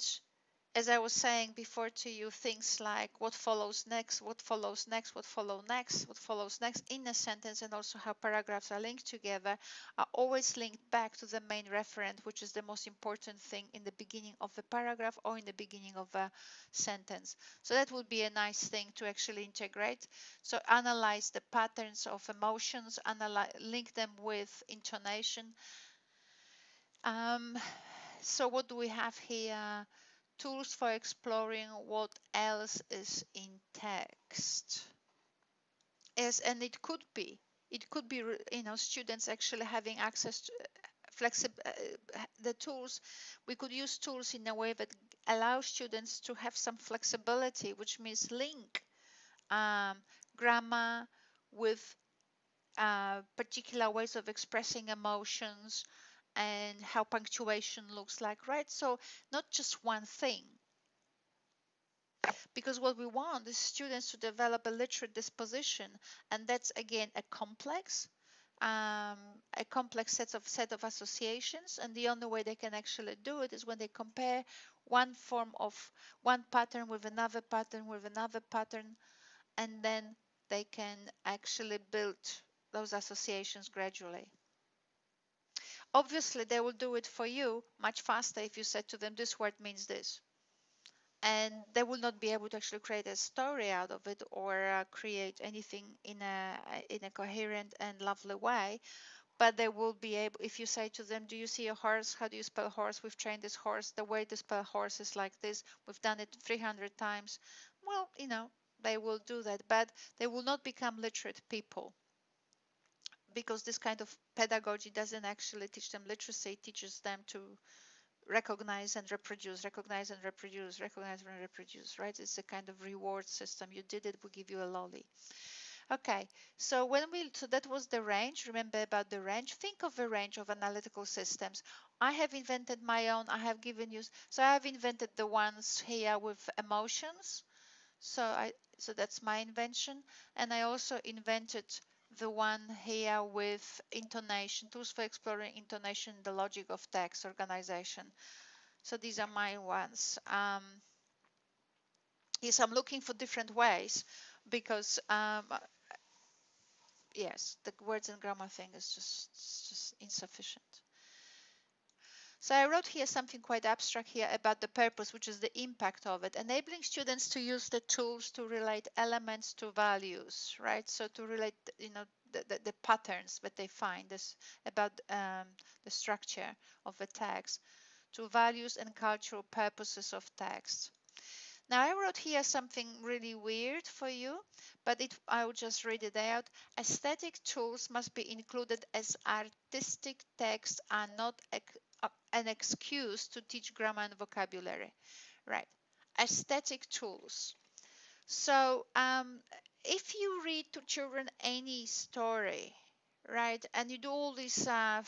A: as I was saying before to you, things like what follows next, what follows next, what follows next, what follows next in a sentence, and also how paragraphs are linked together are always linked back to the main referent, which is the most important thing in the beginning of the paragraph or in the beginning of a sentence. So that would be a nice thing to actually integrate. So analyze the patterns of emotions, analyze, link them with intonation. Um, so what do we have here? Tools for exploring what else is in text. Yes, and it could be, it could be, you know, students actually having access to uh, flexible, uh, the tools, we could use tools in a way that allow students to have some flexibility, which means link um, grammar with uh, particular ways of expressing emotions, and how punctuation looks like, right? So not just one thing. because what we want is students to develop a literate disposition and that's again a complex um, a complex set of set of associations and the only way they can actually do it is when they compare one form of one pattern with another pattern with another pattern and then they can actually build those associations gradually obviously they will do it for you much faster if you said to them this word means this. And they will not be able to actually create a story out of it or uh, create anything in a in a coherent and lovely way but they will be able if you say to them do you see a horse? How do you spell horse? We've trained this horse. The way to spell horse is like this. We've done it 300 times. Well you know they will do that but they will not become literate people because this kind of pedagogy doesn't actually teach them literacy it teaches them to recognize and reproduce, recognize and reproduce, recognize and reproduce, right? It's a kind of reward system. You did it, we give you a lolly. Okay, so when we, so that was the range. Remember about the range. Think of a range of analytical systems. I have invented my own. I have given you, so I have invented the ones here with emotions. So I, so that's my invention. And I also invented the one here with intonation, tools for exploring intonation, the logic of text organization. So these are my ones. Um, yes, I'm looking for different ways because um, yes, the words and grammar thing is just, just insufficient. So I wrote here something quite abstract here about the purpose, which is the impact of it, enabling students to use the tools to relate elements to values, right? So to relate, you know, the, the, the patterns that they find this about um, the structure of the text to values and cultural purposes of text. Now I wrote here something really weird for you, but it, I will just read it out. Aesthetic tools must be included as artistic texts are not an excuse to teach grammar and vocabulary, right? Aesthetic tools. So um, if you read to children any story, right, and you do all this, uh,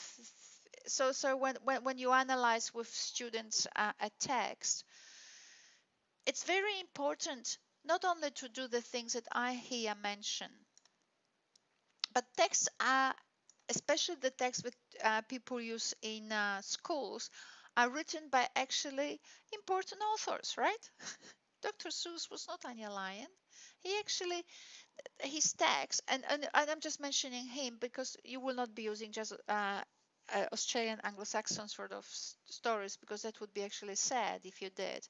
A: so so when, when when you analyze with students uh, a text, it's very important not only to do the things that I here mention, but texts are especially the texts that uh, people use in uh, schools, are written by actually important authors, right? [laughs] Dr. Seuss was not Ania Lian. He actually, his text, and, and, and I'm just mentioning him because you will not be using just uh, uh, Australian Anglo-Saxon sort of stories because that would be actually sad if you did.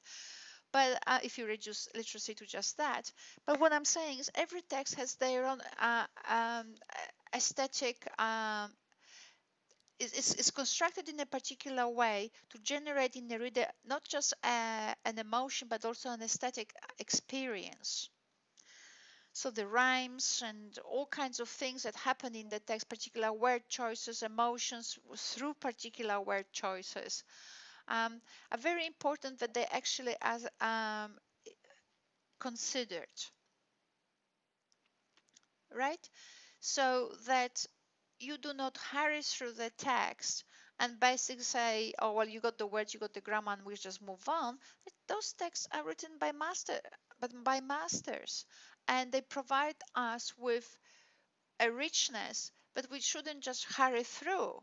A: But uh, if you reduce literacy to just that, but what I'm saying is every text has their own uh, um, aesthetic um, is, is, constructed in a particular way to generate in the reader not just uh, an emotion but also an aesthetic experience. So the rhymes and all kinds of things that happen in the text, particular word choices, emotions through particular word choices, um, are very important that they actually as um, considered. Right? So that you do not hurry through the text and basically say, oh, well, you got the words, you got the grammar, and we just move on. Those texts are written by master, but by masters, and they provide us with a richness, but we shouldn't just hurry through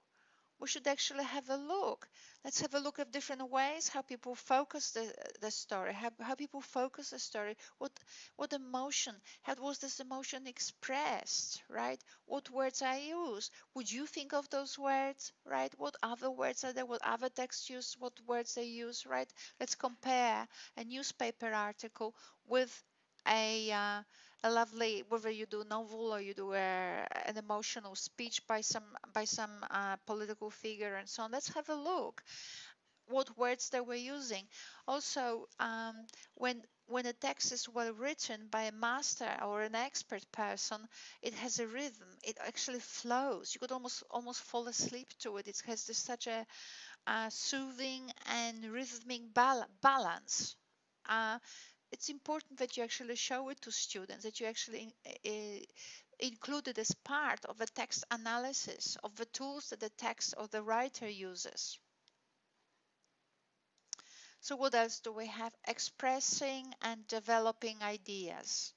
A: we should actually have a look. Let's have a look at different ways how people focus the, the story, how, how people focus the story, what what emotion, how was this emotion expressed, right? What words I use? Would you think of those words, right? What other words are there? What other texts use? What words they use, right? Let's compare a newspaper article with a uh, a lovely whether you do novel or you do a, an emotional speech by some by some uh, political figure and so on let's have a look what words they were using. Also um, when when a text is well written by a master or an expert person it has a rhythm it actually flows. You could almost almost fall asleep to it. It has this such a, a soothing and rhythmic bal balance. Uh, it's important that you actually show it to students, that you actually uh, include it as part of a text analysis of the tools that the text or the writer uses. So what else do we have? Expressing and developing ideas.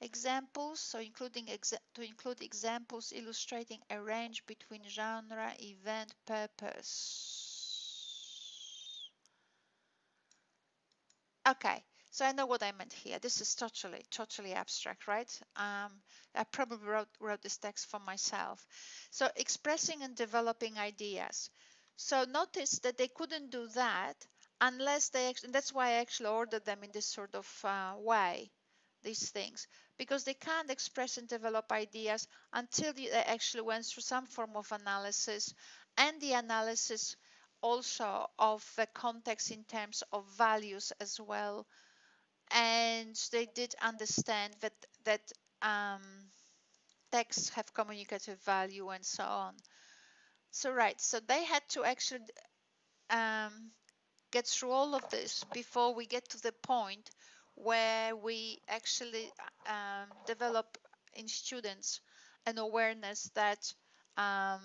A: Examples, so including exa to include examples illustrating a range between genre, event, purpose. Okay, so I know what I meant here. This is totally, totally abstract, right? Um, I probably wrote, wrote this text for myself. So expressing and developing ideas. So notice that they couldn't do that unless they actually, that's why I actually ordered them in this sort of uh, way, these things, because they can't express and develop ideas until they actually went through some form of analysis and the analysis also of the context in terms of values as well. And they did understand that, that um, texts have communicative value and so on. So right, so they had to actually um, get through all of this before we get to the point where we actually um, develop in students an awareness that um,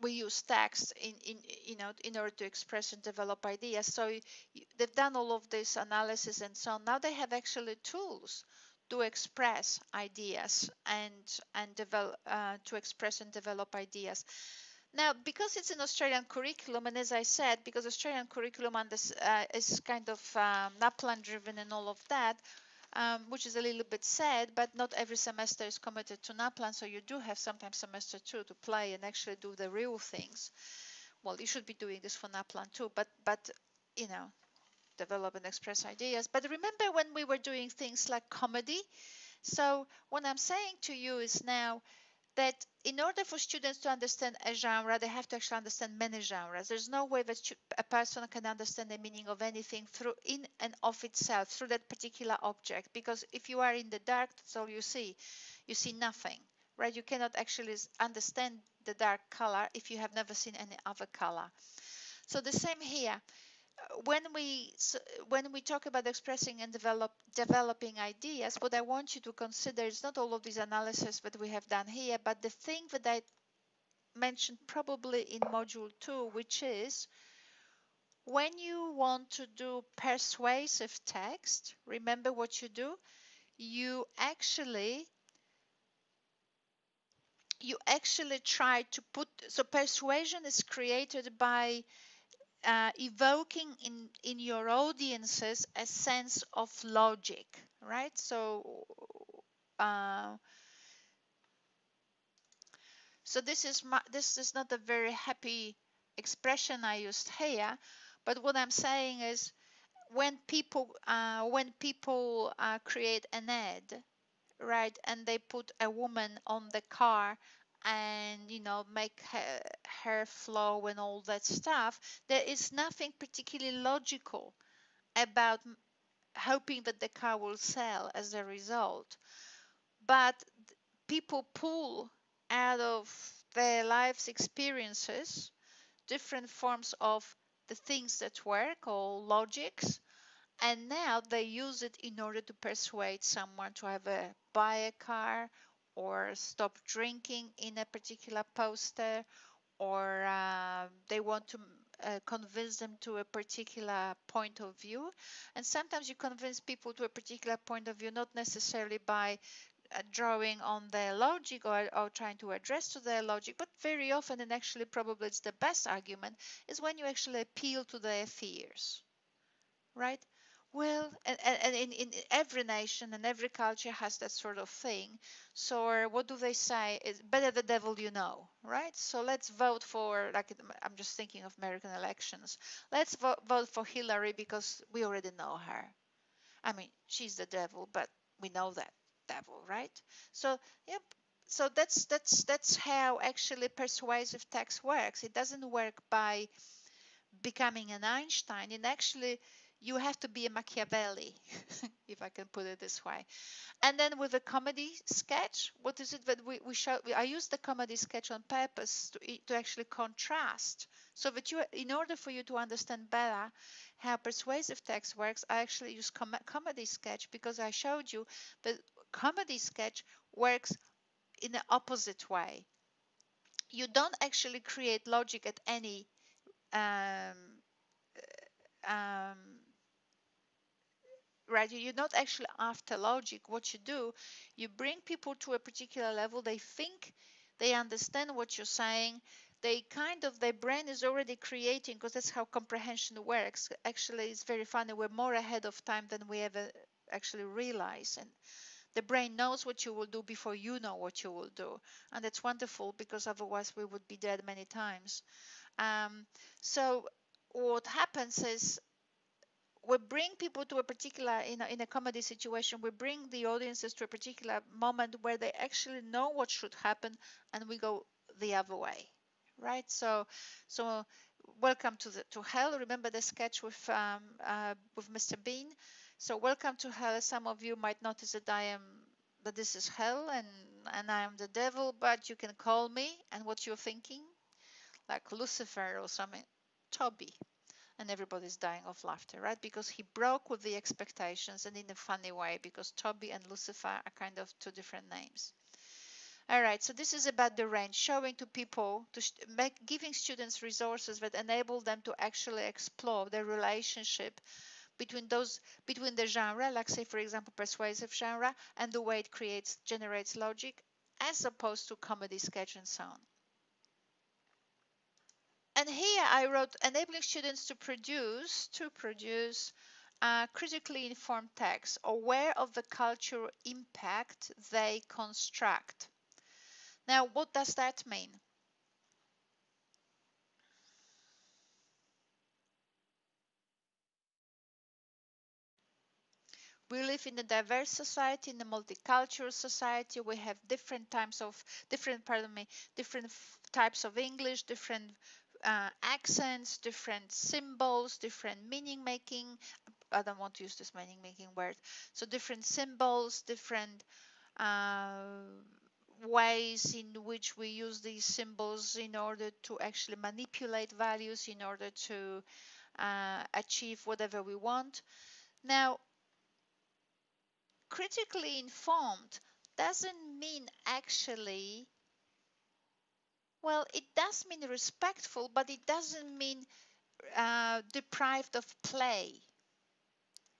A: we use text in, in you know in order to express and develop ideas. So they've done all of this analysis and so on. Now they have actually tools to express ideas and and develop uh, to express and develop ideas. Now, because it's an Australian curriculum, and as I said, because Australian curriculum this, uh, is kind of um, NAPLAN driven and all of that, um, which is a little bit sad, but not every semester is committed to NAPLAN, so you do have sometimes semester two to play and actually do the real things. Well, you should be doing this for NAPLAN too, but, but you know, develop and express ideas. But remember when we were doing things like comedy? So what I'm saying to you is now, that in order for students to understand a genre, they have to actually understand many genres. There's no way that a person can understand the meaning of anything through in and of itself, through that particular object. Because if you are in the dark, that's all you see. You see nothing, right? You cannot actually understand the dark color if you have never seen any other color. So the same here when we when we talk about expressing and develop developing ideas what i want you to consider is not all of these analysis that we have done here but the thing that i mentioned probably in module 2 which is when you want to do persuasive text remember what you do? You actually you actually try to put so persuasion is created by uh, evoking in in your audiences a sense of logic right? So uh, so this is my, this is not a very happy expression I used here but what I'm saying is when people uh, when people uh, create an ad right and they put a woman on the car and you know make her, hair flow and all that stuff there is nothing particularly logical about hoping that the car will sell as a result. But people pull out of their life's experiences different forms of the things that work or logics and now they use it in order to persuade someone to have a buy a car or stop drinking in a particular poster or uh, they want to uh, convince them to a particular point of view. And sometimes you convince people to a particular point of view not necessarily by uh, drawing on their logic or, or trying to address to their logic but very often and actually probably it's the best argument is when you actually appeal to their fears right well, and, and in, in every nation and every culture has that sort of thing. So what do they say? It's better the devil you know, right? So let's vote for, like, I'm just thinking of American elections. Let's vote, vote for Hillary because we already know her. I mean, she's the devil, but we know that devil, right? So, yep. So that's that's that's how actually persuasive text works. It doesn't work by becoming an Einstein. It actually you have to be a Machiavelli, [laughs] if I can put it this way. And then with a comedy sketch, what is it that we, we show? I use the comedy sketch on purpose to, to actually contrast, so that you, in order for you to understand better how persuasive text works, I actually use com comedy sketch because I showed you that comedy sketch works in the opposite way. You don't actually create logic at any um, um, right? You're not actually after logic what you do. You bring people to a particular level. They think they understand what you're saying. They kind of their brain is already creating because that's how comprehension works. Actually it's very funny. We're more ahead of time than we ever actually realize. And the brain knows what you will do before you know what you will do. And that's wonderful because otherwise we would be dead many times. Um, so what happens is we bring people to a particular in a, in a comedy situation we bring the audiences to a particular moment where they actually know what should happen and we go the other way right? So so welcome to the to hell. Remember the sketch with um, uh, with mr bean? So welcome to hell. Some of you might notice that i am that this is hell and and i am the devil but you can call me and what you're thinking like lucifer or something. Toby and everybody's dying of laughter, right? Because he broke with the expectations and in a funny way, because Toby and Lucifer are kind of two different names. All right, so this is about the range, showing to people, to make, giving students resources that enable them to actually explore the relationship between those between the genre, like say for example persuasive genre, and the way it creates generates logic, as opposed to comedy sketch and so on. And here I wrote enabling students to produce, to produce uh, critically informed text, aware of the cultural impact they construct. Now, what does that mean? we live in a diverse society in a multicultural society we have different types of different pardon me different types of english different uh, accents, different symbols, different meaning making. I don't want to use this meaning making word. So different symbols, different uh, ways in which we use these symbols in order to actually manipulate values in order to uh, achieve whatever we want. Now, critically informed doesn't mean actually well, it does mean respectful, but it doesn't mean uh, deprived of play,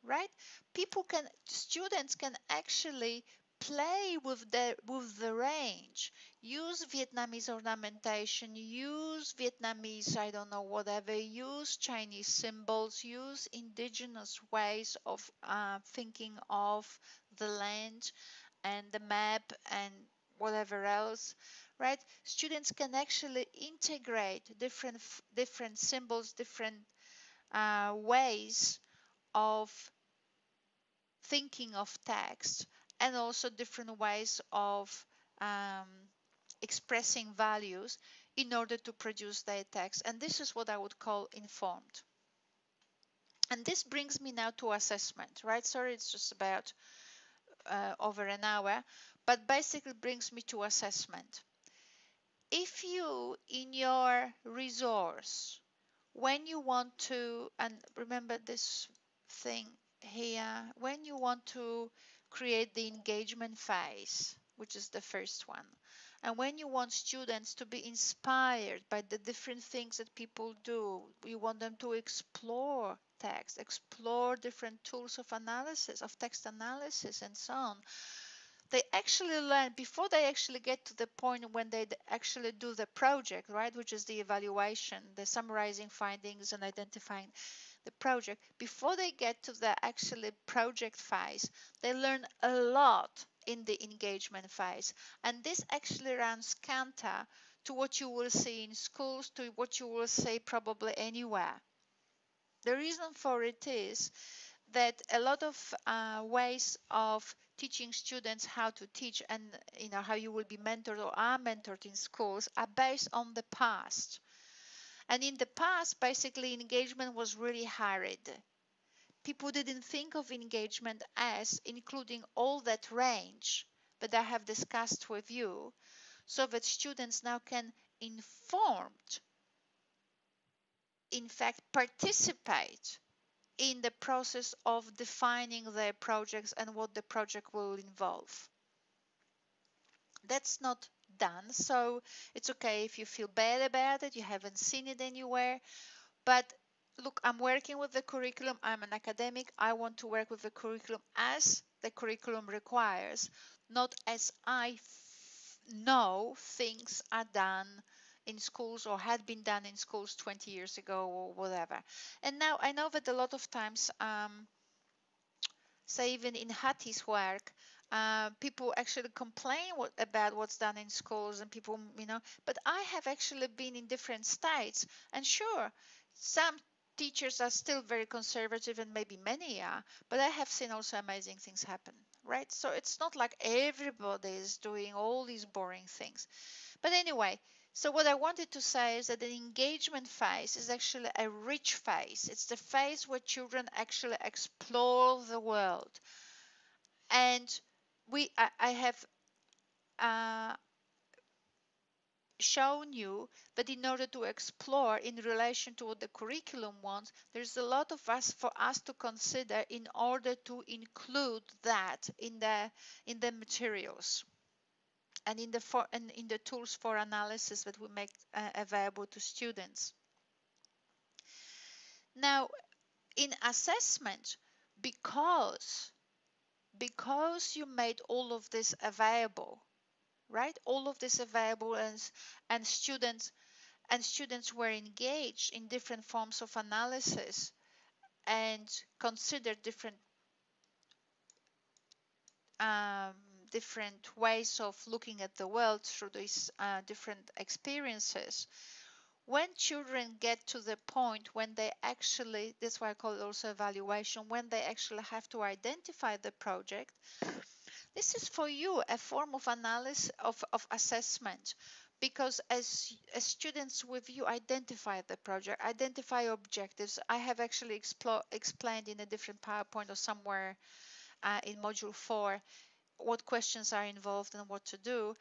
A: right? People can, students can actually play with the with the range use vietnamese ornamentation use vietnamese i don't know whatever use chinese symbols use indigenous ways of uh, thinking of the land and the map and whatever else right? Students can actually integrate different different symbols, different uh, ways of thinking of text, and also different ways of um, expressing values in order to produce their text. And this is what I would call informed. And this brings me now to assessment, right? Sorry, it's just about uh, over an hour, but basically brings me to assessment if you in your resource when you want to and remember this thing here when you want to create the engagement phase which is the first one and when you want students to be inspired by the different things that people do you want them to explore text explore different tools of analysis of text analysis and so on they actually learn before they actually get to the point when they actually do the project, right, which is the evaluation, the summarizing findings and identifying the project. Before they get to the actually project phase, they learn a lot in the engagement phase. And this actually runs counter to what you will see in schools, to what you will see probably anywhere. The reason for it is that a lot of uh, ways of teaching students how to teach and you know how you will be mentored or are mentored in schools are based on the past. And in the past basically engagement was really hurried people didn't think of engagement as including all that range that i have discussed with you so that students now can informed in fact participate in the process of defining their projects and what the project will involve. That's not done, so it's okay if you feel bad about it, you haven't seen it anywhere, but look, I'm working with the curriculum. I'm an academic. I want to work with the curriculum as the curriculum requires, not as I know things are done in schools or had been done in schools 20 years ago or whatever. And now I know that a lot of times, um, say even in Hattie's work, uh, people actually complain what, about what's done in schools and people, you know, but I have actually been in different states and sure, some teachers are still very conservative and maybe many are, but I have seen also amazing things happen, right? So it's not like everybody is doing all these boring things. But anyway, so what I wanted to say is that the engagement phase is actually a rich phase. It's the phase where children actually explore the world. And we, I, I have uh, shown you that in order to explore in relation to what the curriculum wants, there's a lot of us for us to consider in order to include that in the in the materials and in the for and in the tools for analysis that we make uh, available to students. Now, in assessment, because because you made all of this available right all of this available and, and students and students were engaged in different forms of analysis and considered different um, different ways of looking at the world through these uh, different experiences. When children get to the point when they actually that's why i call it also evaluation when they actually have to identify the project this is for you a form of analysis of, of assessment. Because as, as students with you identify the project, identify objectives, I have actually explained in a different PowerPoint or somewhere uh, in module four what questions are involved and what to do.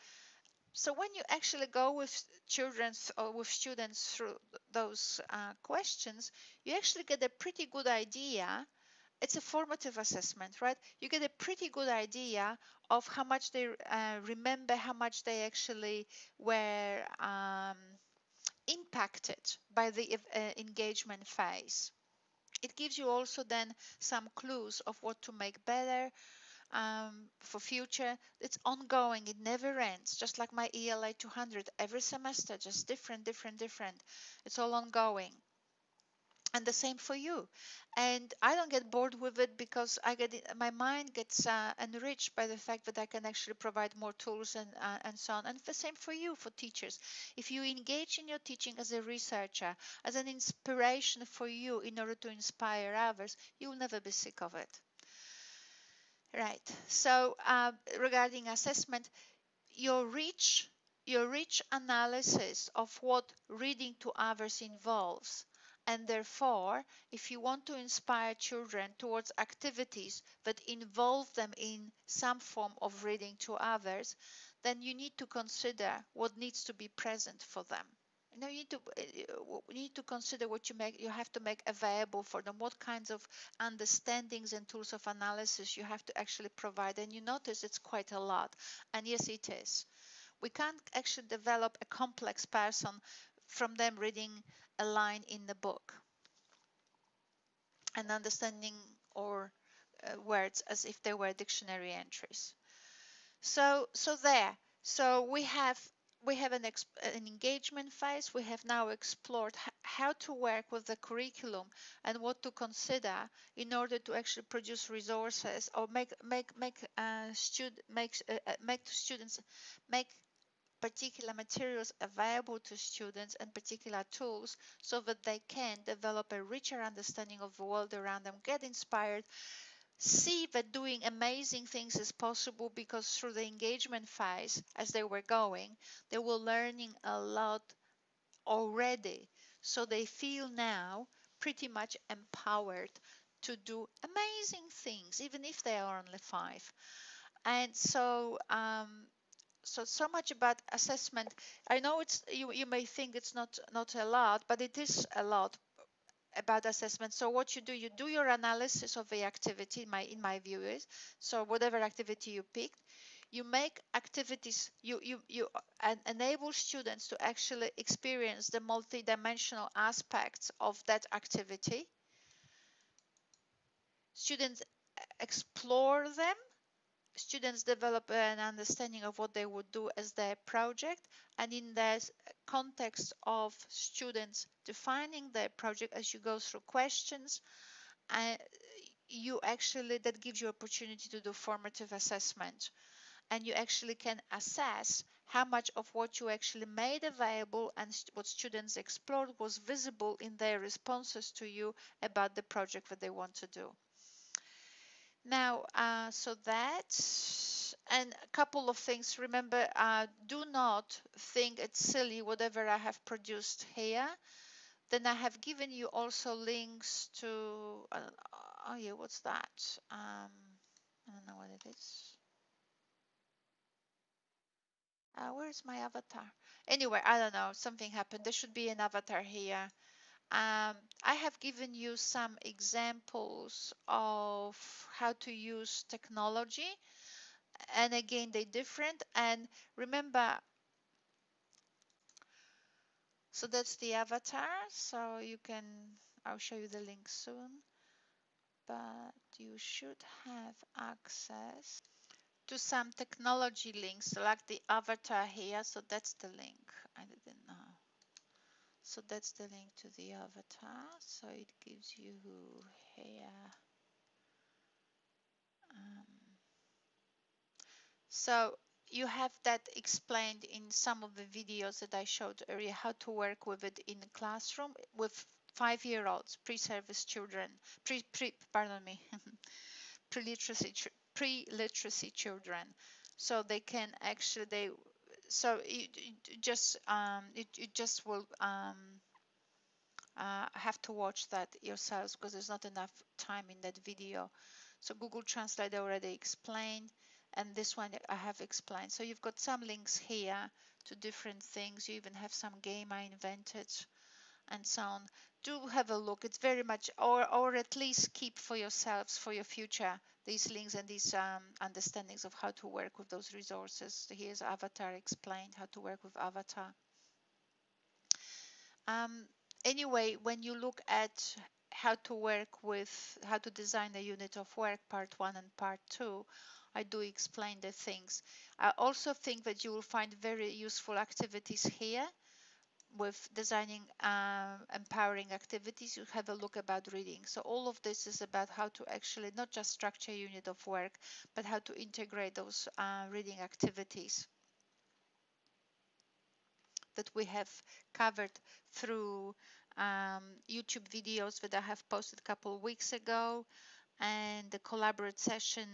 A: So when you actually go with children or with students through those uh, questions, you actually get a pretty good idea it's a formative assessment, right? You get a pretty good idea of how much they uh, remember, how much they actually were um, impacted by the uh, engagement phase. It gives you also then some clues of what to make better um, for future. It's ongoing, it never ends, just like my ELA 200 every semester, just different, different, different. It's all ongoing and the same for you and i don't get bored with it because i get my mind gets uh, enriched by the fact that i can actually provide more tools and uh, and so on and the same for you for teachers if you engage in your teaching as a researcher as an inspiration for you in order to inspire others you will never be sick of it right so uh, regarding assessment your rich your rich analysis of what reading to others involves and therefore, if you want to inspire children towards activities that involve them in some form of reading to others, then you need to consider what needs to be present for them. You you need to you need to consider what you make you have to make available for them, what kinds of understandings and tools of analysis you have to actually provide. And you notice it's quite a lot. And yes, it is. We can't actually develop a complex person from them reading a line in the book and understanding or uh, words as if they were dictionary entries. So, so there. So we have we have an, an engagement phase. We have now explored how to work with the curriculum and what to consider in order to actually produce resources or make make make uh, stud make uh, uh make students make particular materials available to students and particular tools so that they can develop a richer understanding of the world around them, get inspired, see that doing amazing things is possible because through the engagement phase, as they were going, they were learning a lot already. So they feel now pretty much empowered to do amazing things, even if they are only five. And so um, so so much about assessment i know it's you, you may think it's not not a lot but it is a lot about assessment. So what you do you do your analysis of the activity in my in my view is so whatever activity you picked you make activities you you you uh, enable students to actually experience the multidimensional aspects of that activity. Students explore them. Students develop an understanding of what they would do as their project and in the context of students defining their project as you go through questions uh, you actually that gives you opportunity to do formative assessment and you actually can assess how much of what you actually made available and what students explored was visible in their responses to you about the project that they want to do. Now, uh, so that and a couple of things. Remember, uh, do not think it's silly whatever I have produced here. Then I have given you also links to, uh, oh yeah, what's that? Um, I don't know what it is. Uh, where's my avatar? Anyway, I don't know, something happened. There should be an avatar here. Um, I have given you some examples of how to use technology. And again, they're different. And remember, so that's the avatar. So you can, I'll show you the link soon. But you should have access to some technology links like the avatar here so that's the link I didn't so that's the link to the avatar. So it gives you here um, so you have that explained in some of the videos that I showed earlier how to work with it in the classroom with five-year-olds pre-service children pre pre pardon me [laughs] pre-literacy pre-literacy children. So they can actually they so it, it just um, it, it just will um, uh, have to watch that yourselves because there's not enough time in that video. So Google Translate already explained and this one I have explained. So you've got some links here to different things. You even have some game I invented and so on. Do have a look. It's very much or or at least keep for yourselves for your future these links and these um, understandings of how to work with those resources. Here's avatar explained how to work with avatar. Um, anyway when you look at how to work with how to design a unit of work part one and part two I do explain the things. I also think that you will find very useful activities here with designing um, empowering activities, you have a look about reading. So all of this is about how to actually not just structure unit of work, but how to integrate those uh, reading activities that we have covered through um, YouTube videos that I have posted a couple of weeks ago and the collaborate session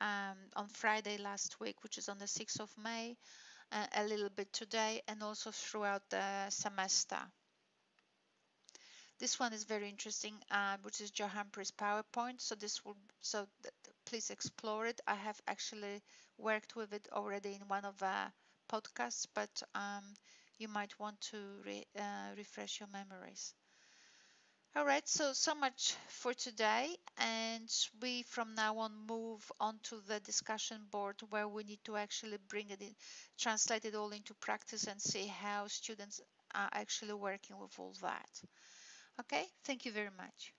A: um, on Friday last week, which is on the 6th of May a little bit today and also throughout the semester. This one is very interesting, uh, which is Joe Humphrey's PowerPoint. So this will, so please explore it. I have actually worked with it already in one of the podcasts, but um, you might want to re, uh, refresh your memories. All right, so so much for today, and we from now on move on to the discussion board where we need to actually bring it in, translate it all into practice and see how students are actually working with all that. Okay, thank you very much.